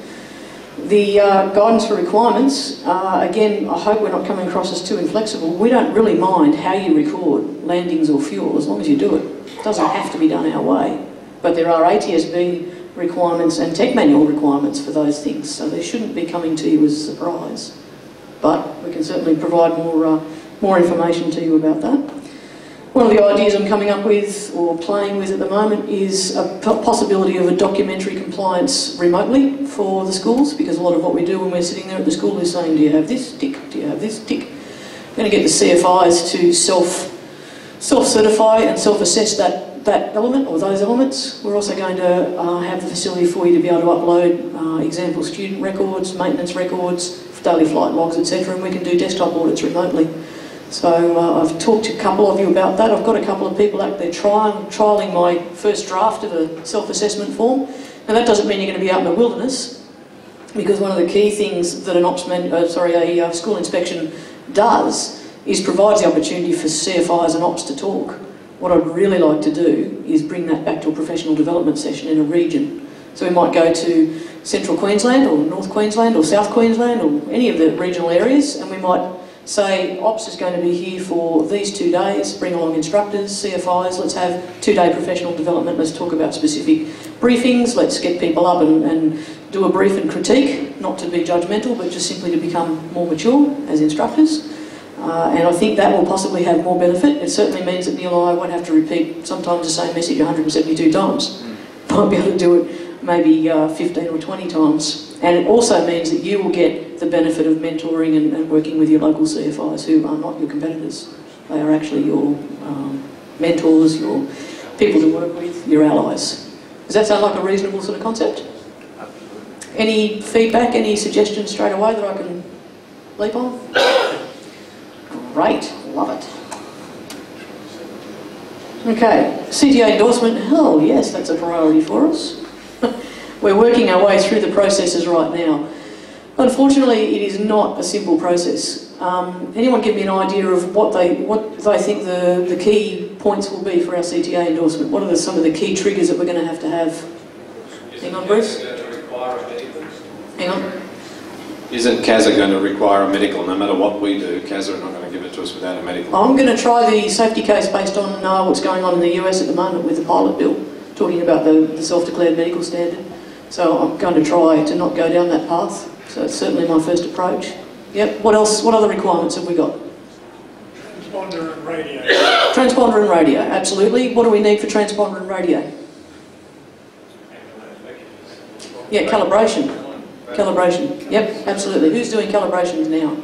The uh, guidance for requirements, uh, again, I hope we're not coming across as too inflexible. We don't really mind how you record landings or fuel as long as you do it. Doesn't have to be done our way. But there are ATSB requirements and tech manual requirements for those things, so they shouldn't be coming to you as a surprise. But we can certainly provide more, uh, more information to you about that. One of the ideas I'm coming up with or playing with at the moment is a possibility of a documentary compliance remotely for the schools because a lot of what we do when we're sitting there at the school is saying, do you have this tick, do you have this tick? We're going to get the CFIs to self, self-certify and self-assess that that element or those elements. We're also going to uh, have the facility for you to be able to upload uh, example student records, maintenance records, daily flight logs, etc. And we can do desktop audits remotely. So uh, I've talked to a couple of you about that. I've got a couple of people out there trial, trialling my first draft of a self-assessment form. Now that doesn't mean you're going to be out in the wilderness, because one of the key things that an ops man, uh, sorry, a uh, school inspection does is provides the opportunity for CFIs and ops to talk. What I'd really like to do is bring that back to a professional development session in a region. So we might go to central Queensland or North Queensland or South Queensland or any of the regional areas and we might say Ops is going to be here for these two days, bring along instructors, CFIs, let's have two-day professional development, let's talk about specific briefings, let's get people up and, and do a brief and critique, not to be judgmental but just simply to become more mature as instructors. Uh, and I think that will possibly have more benefit. It certainly means that Neil and I won't have to repeat sometimes the same message 172 times. Might be able to do it maybe uh, 15 or 20 times. And it also means that you will get the benefit of mentoring and, and working with your local CFIs who are not your competitors. They are actually your um, mentors, your people to work with, your allies. Does that sound like a reasonable sort of concept? Any feedback, any suggestions straight away that I can leap on? Great, love it. Okay, CTA endorsement, oh yes, that's a priority for us. We're working our way through the processes right now. Unfortunately, it is not a simple process. Um, anyone give me an idea of what they what they think the, the key points will be for our CTA endorsement? What are the, some of the key triggers that we're going to have to have? Hang on, Bruce. Hang on. Isn't CASA going to require a medical? No matter what we do, CASA are not going to give it to us without a medical. I'm going to try the safety case based on uh, what's going on in the US at the moment with the pilot bill, talking about the, the self-declared medical standard. So I'm going to try to not go down that path. So it's certainly my first approach. Yep. What else? What other requirements have we got? Transponder and radio. Transponder and radio, absolutely. What do we need for transponder and radio? Yeah, calibration. Calibration. Yep, absolutely. Who's doing calibrations now?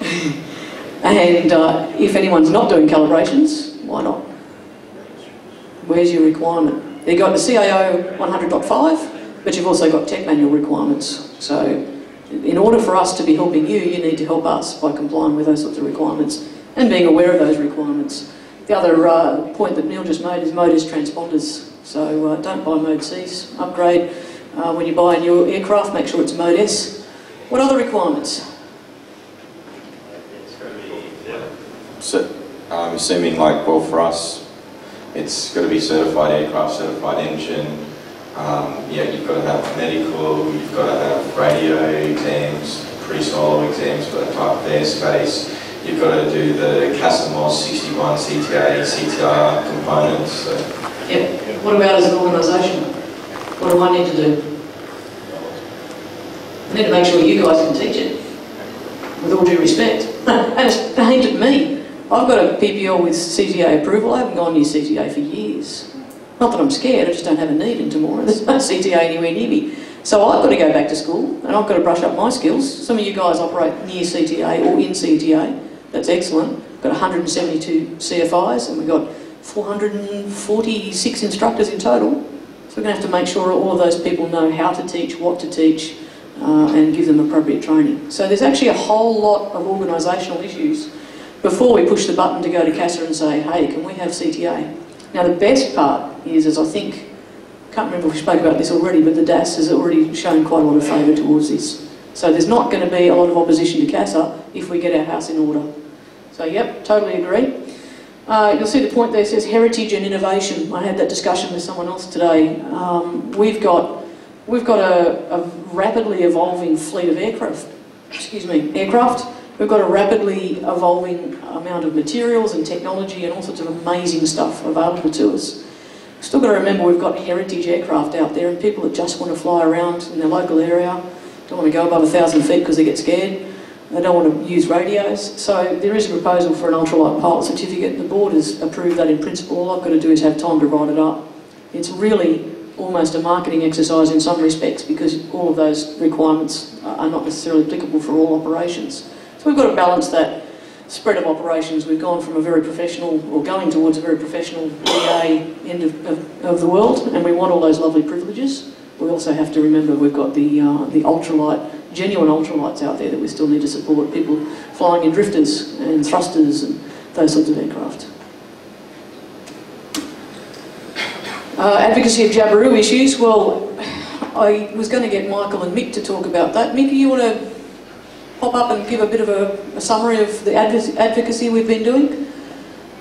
and uh, if anyone's not doing calibrations, why not? Where's your requirement? You've got the CAO 100.5, but you've also got tech manual requirements. So in order for us to be helping you, you need to help us by complying with those sorts of requirements and being aware of those requirements. The other uh, point that Neil just made is mode transponders. So uh, don't buy mode Cs, upgrade. Uh, when you buy a new aircraft, make sure it's mode S. What other requirements? It's gotta be yeah. So, I'm assuming like, well for us, it's got to be certified aircraft, certified engine, um, yeah, you've got to have medical, you've got to have radio exams, pre-solo exams for that type of airspace, you've got to do the CASA 61 CTA, CTR components. So. Yep. What about as an organisation? What do I need to do? I need to make sure you guys can teach it, with all due respect. and it's aimed at me. I've got a PPL with CTA approval. I haven't gone near CTA for years. Not that I'm scared, I just don't have a need in Temora. There's no CTA anywhere near me. So I've got to go back to school and I've got to brush up my skills. Some of you guys operate near CTA or in CTA. That's excellent. We've got 172 CFIs and we've got 446 instructors in total. So we're going to have to make sure all of those people know how to teach, what to teach, uh, and give them appropriate training. So there's actually a whole lot of organisational issues before we push the button to go to CASA and say, hey, can we have CTA? Now the best part is, as I think, I can't remember if we spoke about this already, but the DAS has already shown quite a lot of favour towards this. So there's not going to be a lot of opposition to CASA if we get our house in order. So yep, totally agree. Uh, you'll see the point there says heritage and innovation. I had that discussion with someone else today. Um, we've got we've got a, a rapidly evolving fleet of aircraft. Excuse me, aircraft. We've got a rapidly evolving amount of materials and technology and all sorts of amazing stuff available to us. Still got to remember we've got heritage aircraft out there and people that just want to fly around in their local area, don't want to go above a thousand feet because they get scared. They don't want to use radios. So there is a proposal for an ultralight pilot certificate. The board has approved that in principle. All I've got to do is have time to write it up. It's really almost a marketing exercise in some respects because all of those requirements are not necessarily applicable for all operations. So we've got to balance that spread of operations. We've gone from a very professional, or going towards a very professional BA end of, of, of the world, and we want all those lovely privileges. We also have to remember we've got the, uh, the ultralight, genuine ultralights out there that we still need to support, people flying in drifters and thrusters and those sorts of aircraft. Uh, advocacy of Jabiru issues, well, I was going to get Michael and Mick to talk about that. Mick, you want to pop up and give a bit of a, a summary of the advocacy we've been doing?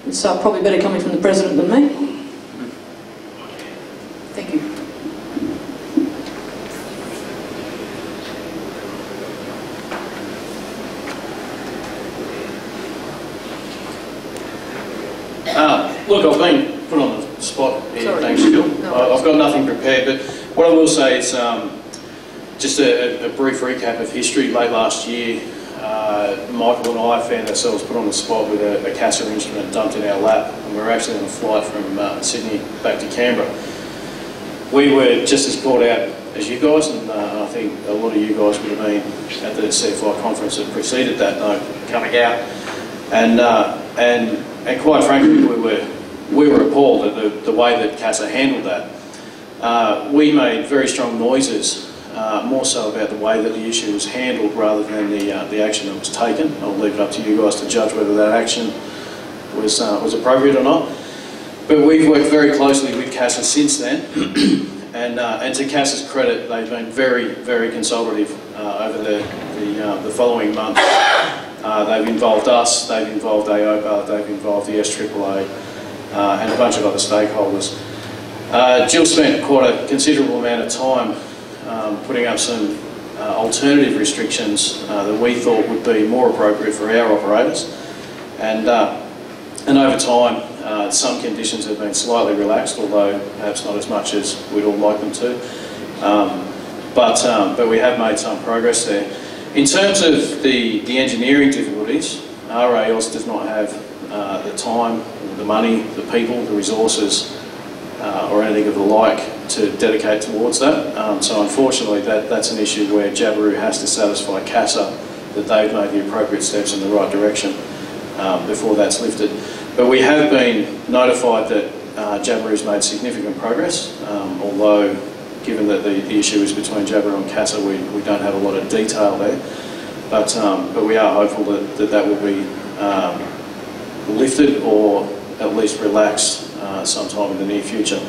It's uh, probably better coming from the President than me. Thank you. Uh, look, I've been put on the spot here, Sorry. thanks Phil. No. I- I've got nothing prepared, but what I will say is um, just a, a brief recap of history. Late last year, uh, Michael and I found ourselves put on the spot with a, a CASA instrument dumped in our lap, and we were actually on a flight from uh, Sydney back to Canberra. We were just as caught out as you guys, and uh, I think a lot of you guys would have been at the CFI conference that preceded that coming out. And, uh, and, and quite frankly, we were, we were appalled at the, the way that CASA handled that. Uh, we made very strong noises, uh, more so about the way that the issue was handled rather than the, uh, the action that was taken. I'll leave it up to you guys to judge whether that action was, uh, was appropriate or not. But we've worked very closely with CASA since then, and, uh, and to CASA's credit, they've been very, very consultative uh, over the, the, the following months. They've involved us, they've involved AOPA, they've involved the SAAA, uh, and a bunch of other stakeholders. Uh, Jill spent quite a considerable amount of time um, putting up some uh, alternative restrictions uh, that we thought would be more appropriate for our operators. And, uh, and over time, uh, some conditions have been slightly relaxed, although perhaps not as much as we'd all like them to. Um, but, um, but we have made some progress there. In terms of the, the engineering difficulties, RAAus does not have uh, the time, the money, the people, the resources, uh, or anything of the like to dedicate towards that. Um, so unfortunately, that, that's an issue where Jabiru has to satisfy CASA that they've made the appropriate steps in the right direction um, before that's lifted. But we have been notified that uh, Jabiru's made significant progress, um, although given that the, the issue is between Jabiru and CASA, we, we don't have a lot of detail there. But, um, but we are hopeful that that, that will be um, lifted or at least relaxed uh, sometime in the near future.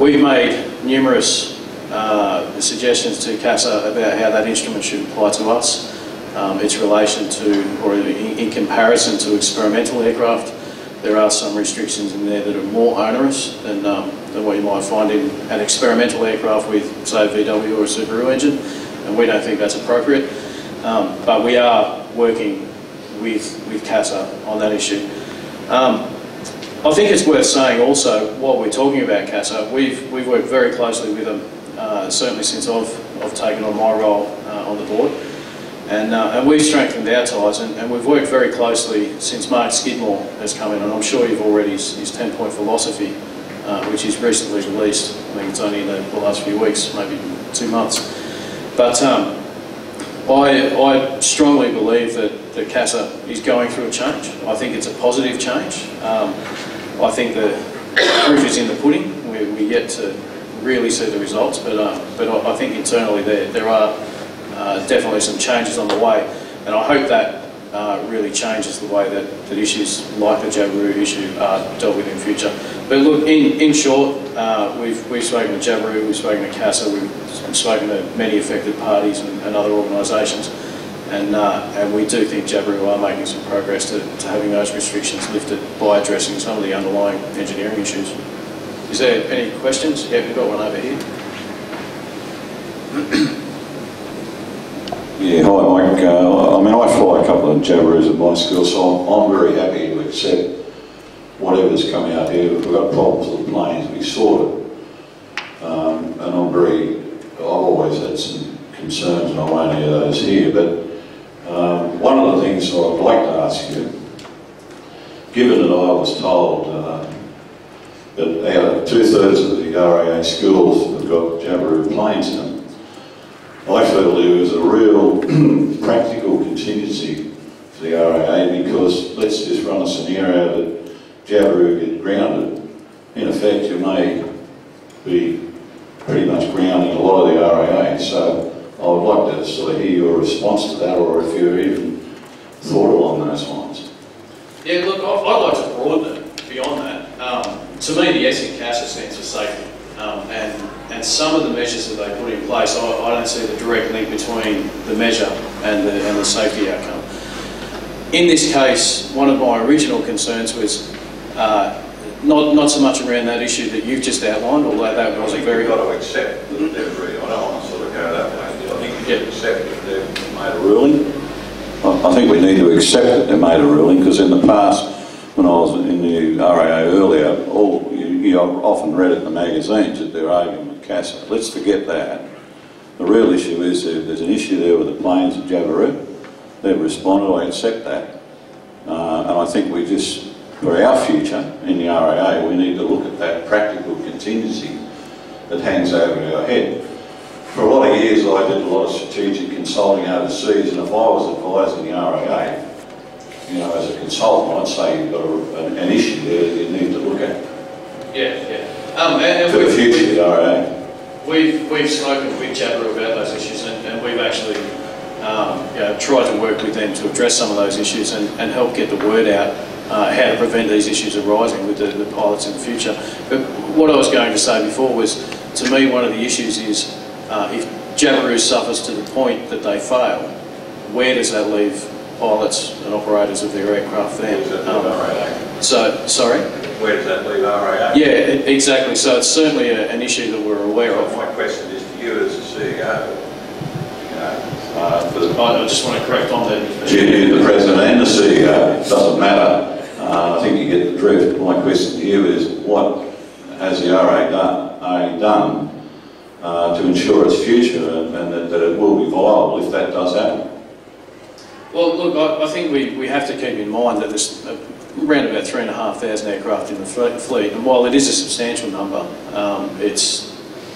We've made numerous uh, suggestions to CASA about how that instrument should apply to us. Um, its relation to, or in, in comparison to experimental aircraft, there are some restrictions in there that are more onerous than, um, than what you might find in an experimental aircraft with, say, a VW or a Subaru engine, and we don't think that's appropriate. Um, but we are working with, with CASA on that issue. Um, I think it's worth saying also, while we're talking about CASA, we've, we've worked very closely with them, uh, certainly since I've, I've taken on my role uh, on the board. And, uh, and we've strengthened our ties, and, and, we've worked very closely since Mark Skidmore has come in, and I'm sure you've already his, his 10-point philosophy, uh, which he's recently released. I think it's only in the, the last few weeks, maybe two months. But um, I, I strongly believe that, that CASA is going through a change. I think it's a positive change. Um, I think the proof is in the pudding. We're, we're yet to really see the results, but, uh, but I, I think internally there, there are uh, definitely some changes on the way, and I hope that uh, really changes the way that, that issues like the Jabiru issue are dealt with in future. But look, in, in short, uh, we've, we've spoken to Jabiru, we've spoken to CASA, we've spoken to many affected parties and, and other organisations, and, uh, and we do think Jabiru are making some progress to, to having those restrictions lifted by addressing some of the underlying engineering issues. Is there any questions? Yeah, we've got one over here. Yeah, hi Mike. Uh, I mean, I fly a couple of Jabirus at my school, so I'm, I'm very happy to accept whatever's come out here. If we've got problems with the planes, we sort it. Um, and I'm very, I've always had some concerns, and I won't air those here, but um, one of the things I'd like to ask you, given that I was told uh, that out of two-thirds of the RAA schools have got Jabiru planes in them, I feel there was a real practical contingency for the RAA because let's just run a scenario that Jabiru get grounded. In effect, you may be pretty much grounding a lot of the RAA. So I would like to sort of hear your response to that or if you even thought along those lines. Yeah, look, I'd like to broaden it beyond that. Um, to me, the S in CASA stands for safety. Um, and and some of the measures that they put in place, I, I don't see the direct link between the measure and the, and the safety outcome. In this case, one of my original concerns was uh, not, not so much around that issue that you've just outlined, although that was a very... You've got to accept that they've really, I don't want to sort of go that they've made a ruling. I think we need to accept that they made a ruling because in the past, when I was in the RAA earlier, all you, you often read in the magazines that they're arguing with CASA. Let's forget that. The real issue is there's an issue there with the planes of Jabiru. They've responded, I accept that. Uh, and I think we just, for our future in the RAA, we need to look at that practical contingency that hangs over our head. For a lot of years I did a lot of strategic consulting overseas and if I was advising the RAA, you know, as a consultant, I'd say you've got a, an, an issue there that you need to look at. Yeah, yeah. Um, and, and for the future, the RAA. We've, we've spoken with Jabiru about those issues and, and we've actually um, you know, tried to work with them to address some of those issues and, and help get the word out uh, how to prevent these issues arising with the, the, pilots in the future. But what I was going to say before was, to me, one of the issues is uh, if Jabiru suffers to the point that they fail, where does that leave pilots and operators of their aircraft then? Um, so, sorry? where does that leave RAA? Yeah, exactly. So it's certainly a, an issue that we're aware of. My question is to you as a CEO. You know, uh, for the, I just want to correct on that. You, the president and the CEO, it doesn't matter. Uh, I think you get the drift. My question to you is what has the RAA done, done uh, to ensure its future and, that, that, it will be viable if that does happen? Well, look, I, I think we, we have to keep in mind that this, uh, around about 3,500 aircraft in the fleet, and while it is a substantial number, um, it's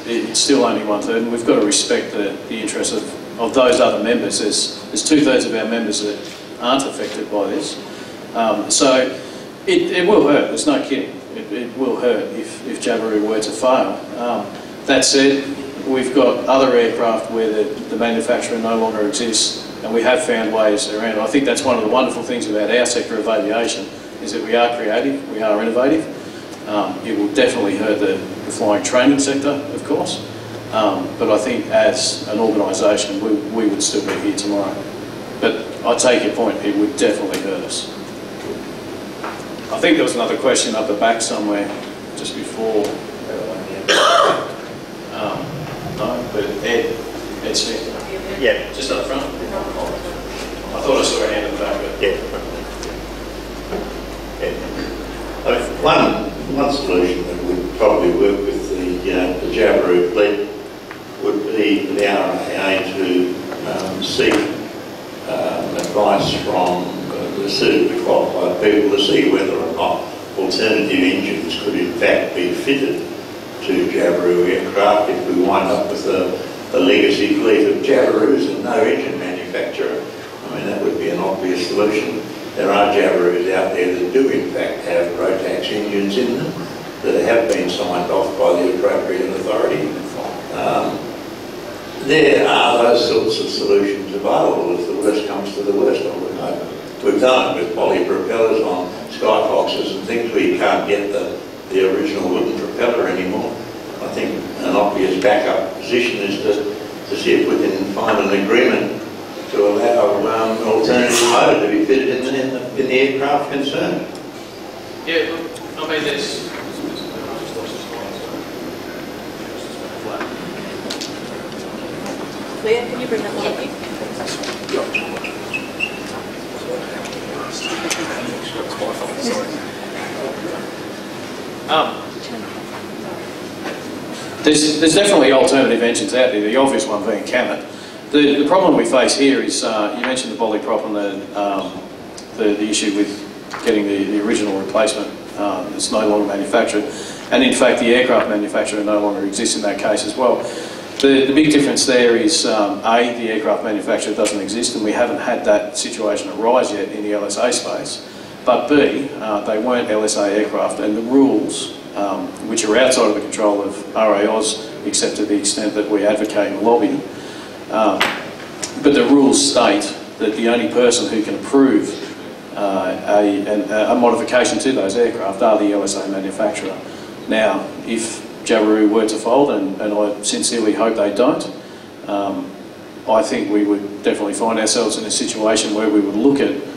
it's still only one third, and we've got to respect the, the interests of, of those other members. There's, there's two thirds of our members that aren't affected by this. Um, so it, it will hurt, there's no kidding. It, it will hurt if, if Jabiru were to fail. Um, that said, we've got other aircraft where the, the manufacturer no longer exists and we have found ways around. I think that's one of the wonderful things about our sector of aviation is that we are creative, we are innovative. Um, it will definitely hurt the, the flying training sector, of course, um, but I think as an organisation we, we would still be here tomorrow. But I take your point, it would definitely hurt us. I think there was another question up the back somewhere just before. No, but Ed, Ed Smith. Yeah. Just up front. I thought I saw a hand in the back. But... Yeah. yeah. I mean, one, one solution that would probably work with the, uh, the Jabiru fleet would be for the RAA to um, seek um, advice from uh, the suitably qualified people to see whether or not alternative engines could in fact be fitted to Jabiru aircraft if we wind up with a, legacy fleet of Jabirus and no engine manufacturer. I mean, that would be an obvious solution. There are Jabirus out there that do in fact have Rotax engines in them that have been signed off by the appropriate authority. Um, there are those sorts of solutions available if the worst comes to the worst. I would hope. We've done it with polypropellers on Skyfoxes and things where you can't get the, the original wooden propeller anymore. I think an obvious backup position is to, to see if we can find an agreement to allow um, an alternative motor to be fitted in the, in the, in the aircraft concerned. Yeah, look, I mean, there's. Leah, can you bring that one up? Um, there's, there's definitely alternative engines out there, the obvious one being CAMit. The, the problem we face here is, uh, you mentioned the polyprop and the, um, the, the issue with getting the, the original replacement um, that's no longer manufactured. And in fact, the aircraft manufacturer no longer exists in that case as well. The, the big difference there is, um, A, the aircraft manufacturer doesn't exist and we haven't had that situation arise yet in the LSA space. But B, uh, they weren't LSA aircraft and the rules, um, which are outside of the control of RAAus, except to the extent that we advocate and lobby, um, but the rules state that the only person who can approve uh, a, an, a modification to those aircraft are the LSA manufacturer. Now, if Jabiru were to fold, and, and I sincerely hope they don't, um, I think we would definitely find ourselves in a situation where we would look at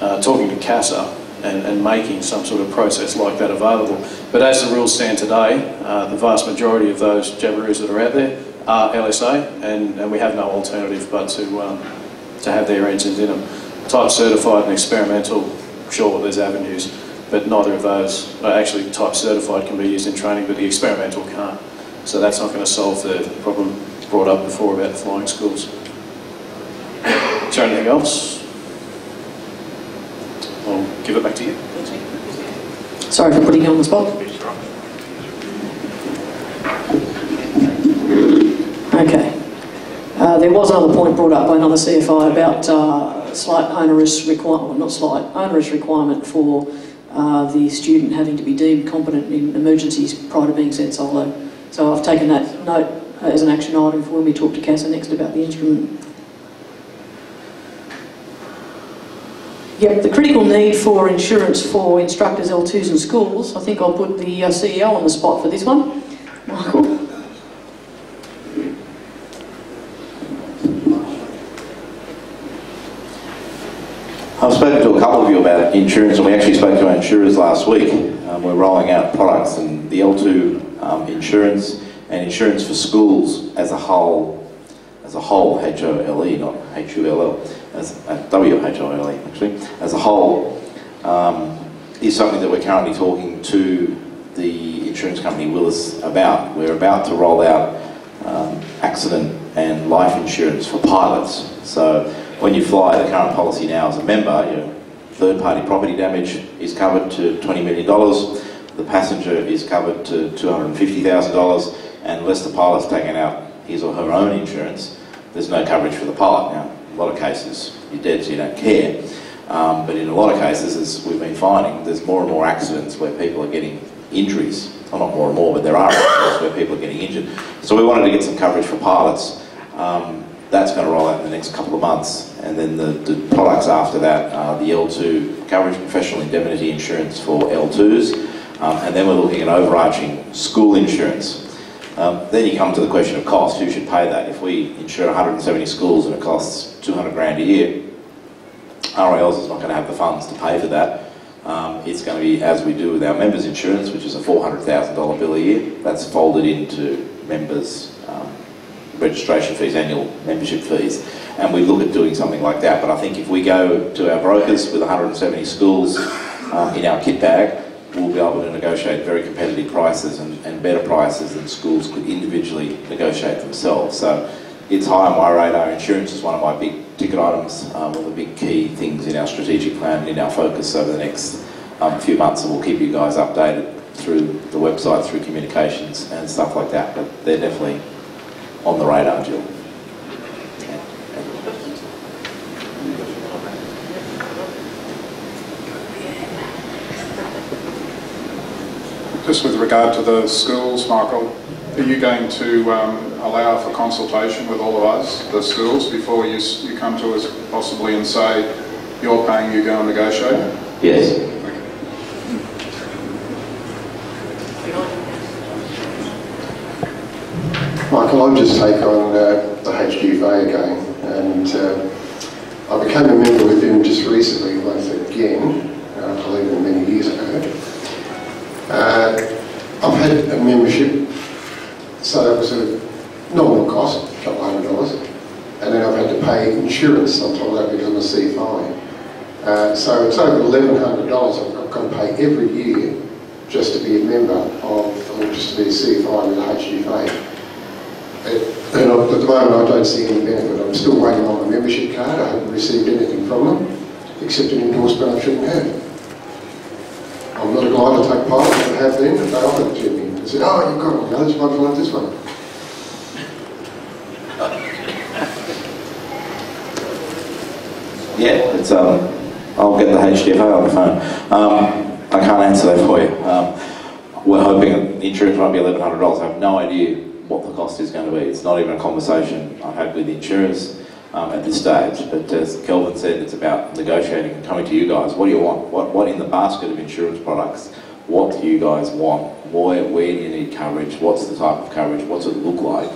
uh, talking to CASA and, and making some sort of process like that available. But as the rules stand today, uh, the vast majority of those Jabirus that are out there are LSA, and, and we have no alternative but to, um, to have their engines in them. Type certified and experimental, sure, there's avenues, but neither of those, uh, actually type certified can be used in training, but the experimental can't. So that's not going to solve the problem brought up before about flying schools. Is there anything else? Give it back to you. Sorry for putting you on the spot. Okay. Uh, there was another point brought up by another CFI about uh, slight onerous requirement, not slight, onerous requirement for uh, the student having to be deemed competent in emergencies prior to being sent solo. So I've taken that note as an action item for when we talk to CASA next about the instrument. Yep, the critical need for insurance for instructors, L2s and schools. I think I'll put the uh, CEO on the spot for this one. Michael? I've spoken to a couple of you about insurance, and we actually spoke to our insurers last week. Um, we're rolling out products, and the L2 um, insurance and insurance for schools as a whole, as a whole, H-O-L-E, not H-U-L-L, as uh, W-H-O-L-E actually, as a whole, um, is something that we're currently talking to the insurance company Willis about. We're about to roll out um, accident and life insurance for pilots. So when you fly, the current policy now as a member, your third-party property damage is covered to $20 million, the passenger is covered to $250,000, And unless the pilot's taken out his or her own insurance, there's no coverage for the pilot. Now, a lot of cases, you're dead so you don't care. Um, but in a lot of cases, as we've been finding, there's more and more accidents where people are getting injuries. Well, not more and more, but there are accidents where people are getting injured. So we wanted to get some coverage for pilots. Um, that's going to roll out in the next couple of months. And then the, the products after that are the L2 coverage, professional indemnity insurance for L2s. Um, and then we're looking at overarching school insurance. Um, then you come to the question of cost. Who should pay that? If we insure 170 schools and it costs 200 grand a year, RAAus is not going to have the funds to pay for that. Um, it's going to be as we do with our members insurance, which is a $400,000 bill a year. That's folded into members' um, registration fees, annual membership fees. And we look at doing something like that. But I think if we go to our brokers with 170 schools um, in our kit bag, we'll be able to negotiate very competitive prices and, and better prices than schools could individually negotiate themselves. So it's high on my radar. Insurance is one of my big ticket items, um, one of the big key things in our strategic plan and in our focus over the next um, few months, and we'll keep you guys updated through the website, through communications and stuff like that. But they're definitely on the radar, Jill. Just with regard to the schools, Michael, are you going to um, allow for consultation with all of us, the schools, before you, you come to us possibly and say, you're paying, you go and negotiate? Yes. Michael, I'll just take on uh, the HGFA again, and uh, I became a member with them just recently once again, uh, I believe many years ago. I've had a membership, so it was a normal cost, a couple hundred dollars, and then I've had to pay insurance of that I'm a C5. Uh, so it's over $1,100 I've got to pay every year just to be a member of, or just to be a C5 with HGFA. And at the moment I don't see any benefit. I'm still waiting on my membership card. I haven't received anything from them, except an endorsement I shouldn't have. I'm not a guy to take part, have but they offered it to me. They said, oh, you've got one, no, this one's like this one. Yeah, it's um, I'll get the HGFA on the phone. Um, I can't answer that for you. Um, we're hoping the insurance might be $1,100. I have no idea what the cost is going to be. It's not even a conversation I've had with the insurers um, at this stage. But as Kelvin said, it's about negotiating and coming to you guys. What do you want? What, what in the basket of insurance products, what do you guys want? Where, where do you need coverage? What's the type of coverage? What's it look like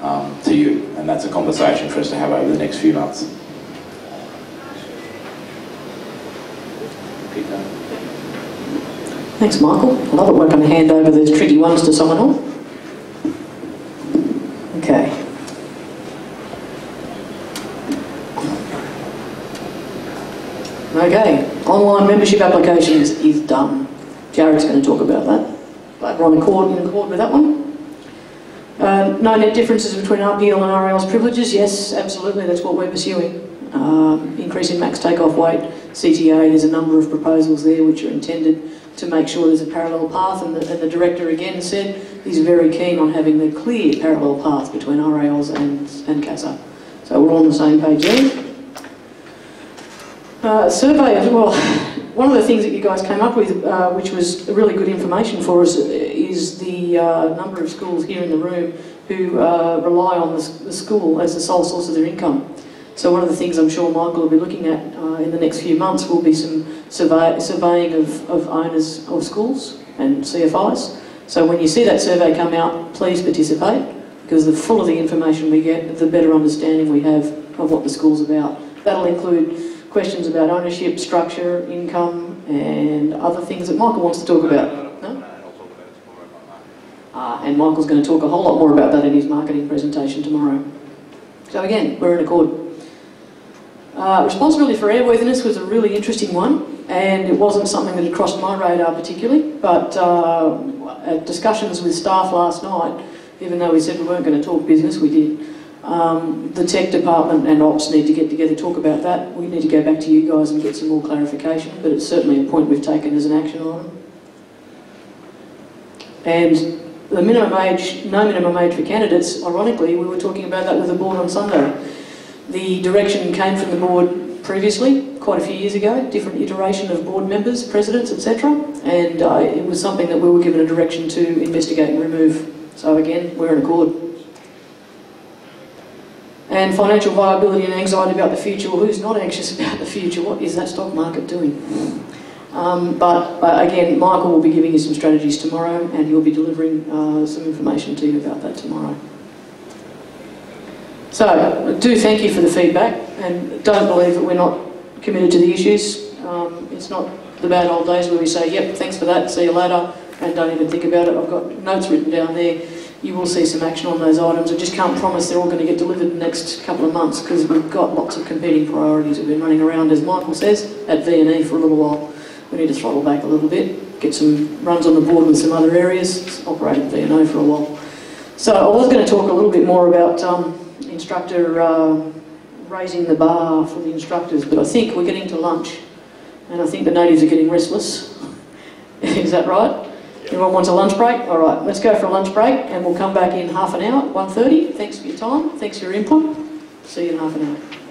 um, to you? And that's a conversation for us to have over the next few months. Thanks, Michael. I love it when I can hand over those tricky ones to someone else. Okay. Okay, online membership applications is done. Jared's going to talk about that. Glad we're on accord, in accord with that one. Um, no net differences between RPL and RAAus privileges? Yes, absolutely, that's what we're pursuing. Um, increase in max takeoff weight, CTA, there's a number of proposals there which are intended to make sure there's a parallel path and the, and the director again said he's very keen on having the clear parallel path between RAAus and, and CASA. So we're on the same page there. Uh, survey well. One of the things that you guys came up with, uh, which was really good information for us, is the uh, number of schools here in the room who uh, rely on the, school as the sole source of their income. So one of the things I'm sure Michael will be looking at uh, in the next few months will be some survey, surveying of, of owners of schools and CFIs. So when you see that survey come out, please participate because the fuller the information we get, the better understanding we have of what the school's about. That'll include questions about ownership, structure, income, and other things that Michael wants to talk about. No? Uh, and Michael's going to talk a whole lot more about that in his marketing presentation tomorrow. So again, we're in accord. Uh, responsibility for airworthiness was a really interesting one, and it wasn't something that had crossed my radar particularly, but uh, at discussions with staff last night, even though we said we weren't going to talk business, we did. Um, the tech department and ops need to get together, talk about that. We need to go back to you guys and get some more clarification, but it's certainly a point we've taken as an action item. And the minimum age, no minimum age for candidates, ironically, we were talking about that with the board on Sunday. The direction came from the board previously, quite a few years ago, different iteration of board members, presidents, etc. And uh, it was something that we were given a direction to investigate and remove. So again, we're in accord. And financial viability and anxiety about the future. Well, who's not anxious about the future? What is that stock market doing? Um, but again, Michael will be giving you some strategies tomorrow and he'll be delivering uh, some information to you about that tomorrow. So, do thank you for the feedback and don't believe that we're not committed to the issues. Um, it's not the bad old days where we say, yep, thanks for that, see you later, and don't even think about it. I've got notes written down there. You will see some action on those items. I just can't promise they're all going to get delivered in the next couple of months because we've got lots of competing priorities. We've been running around, as Michael says, at VNE for a little while. We need to throttle back a little bit, get some runs on the board with some other areas, operate at VNO for a while. So I was going to talk a little bit more about um, instructor uh, raising the bar for the instructors, but I think we're getting to lunch, and I think the natives are getting restless. Is that right? Everyone wants a lunch break? All right, let's go for a lunch break, and we'll come back in half an hour, 1.30. Thanks for your time, thanks for your input. See you in half an hour.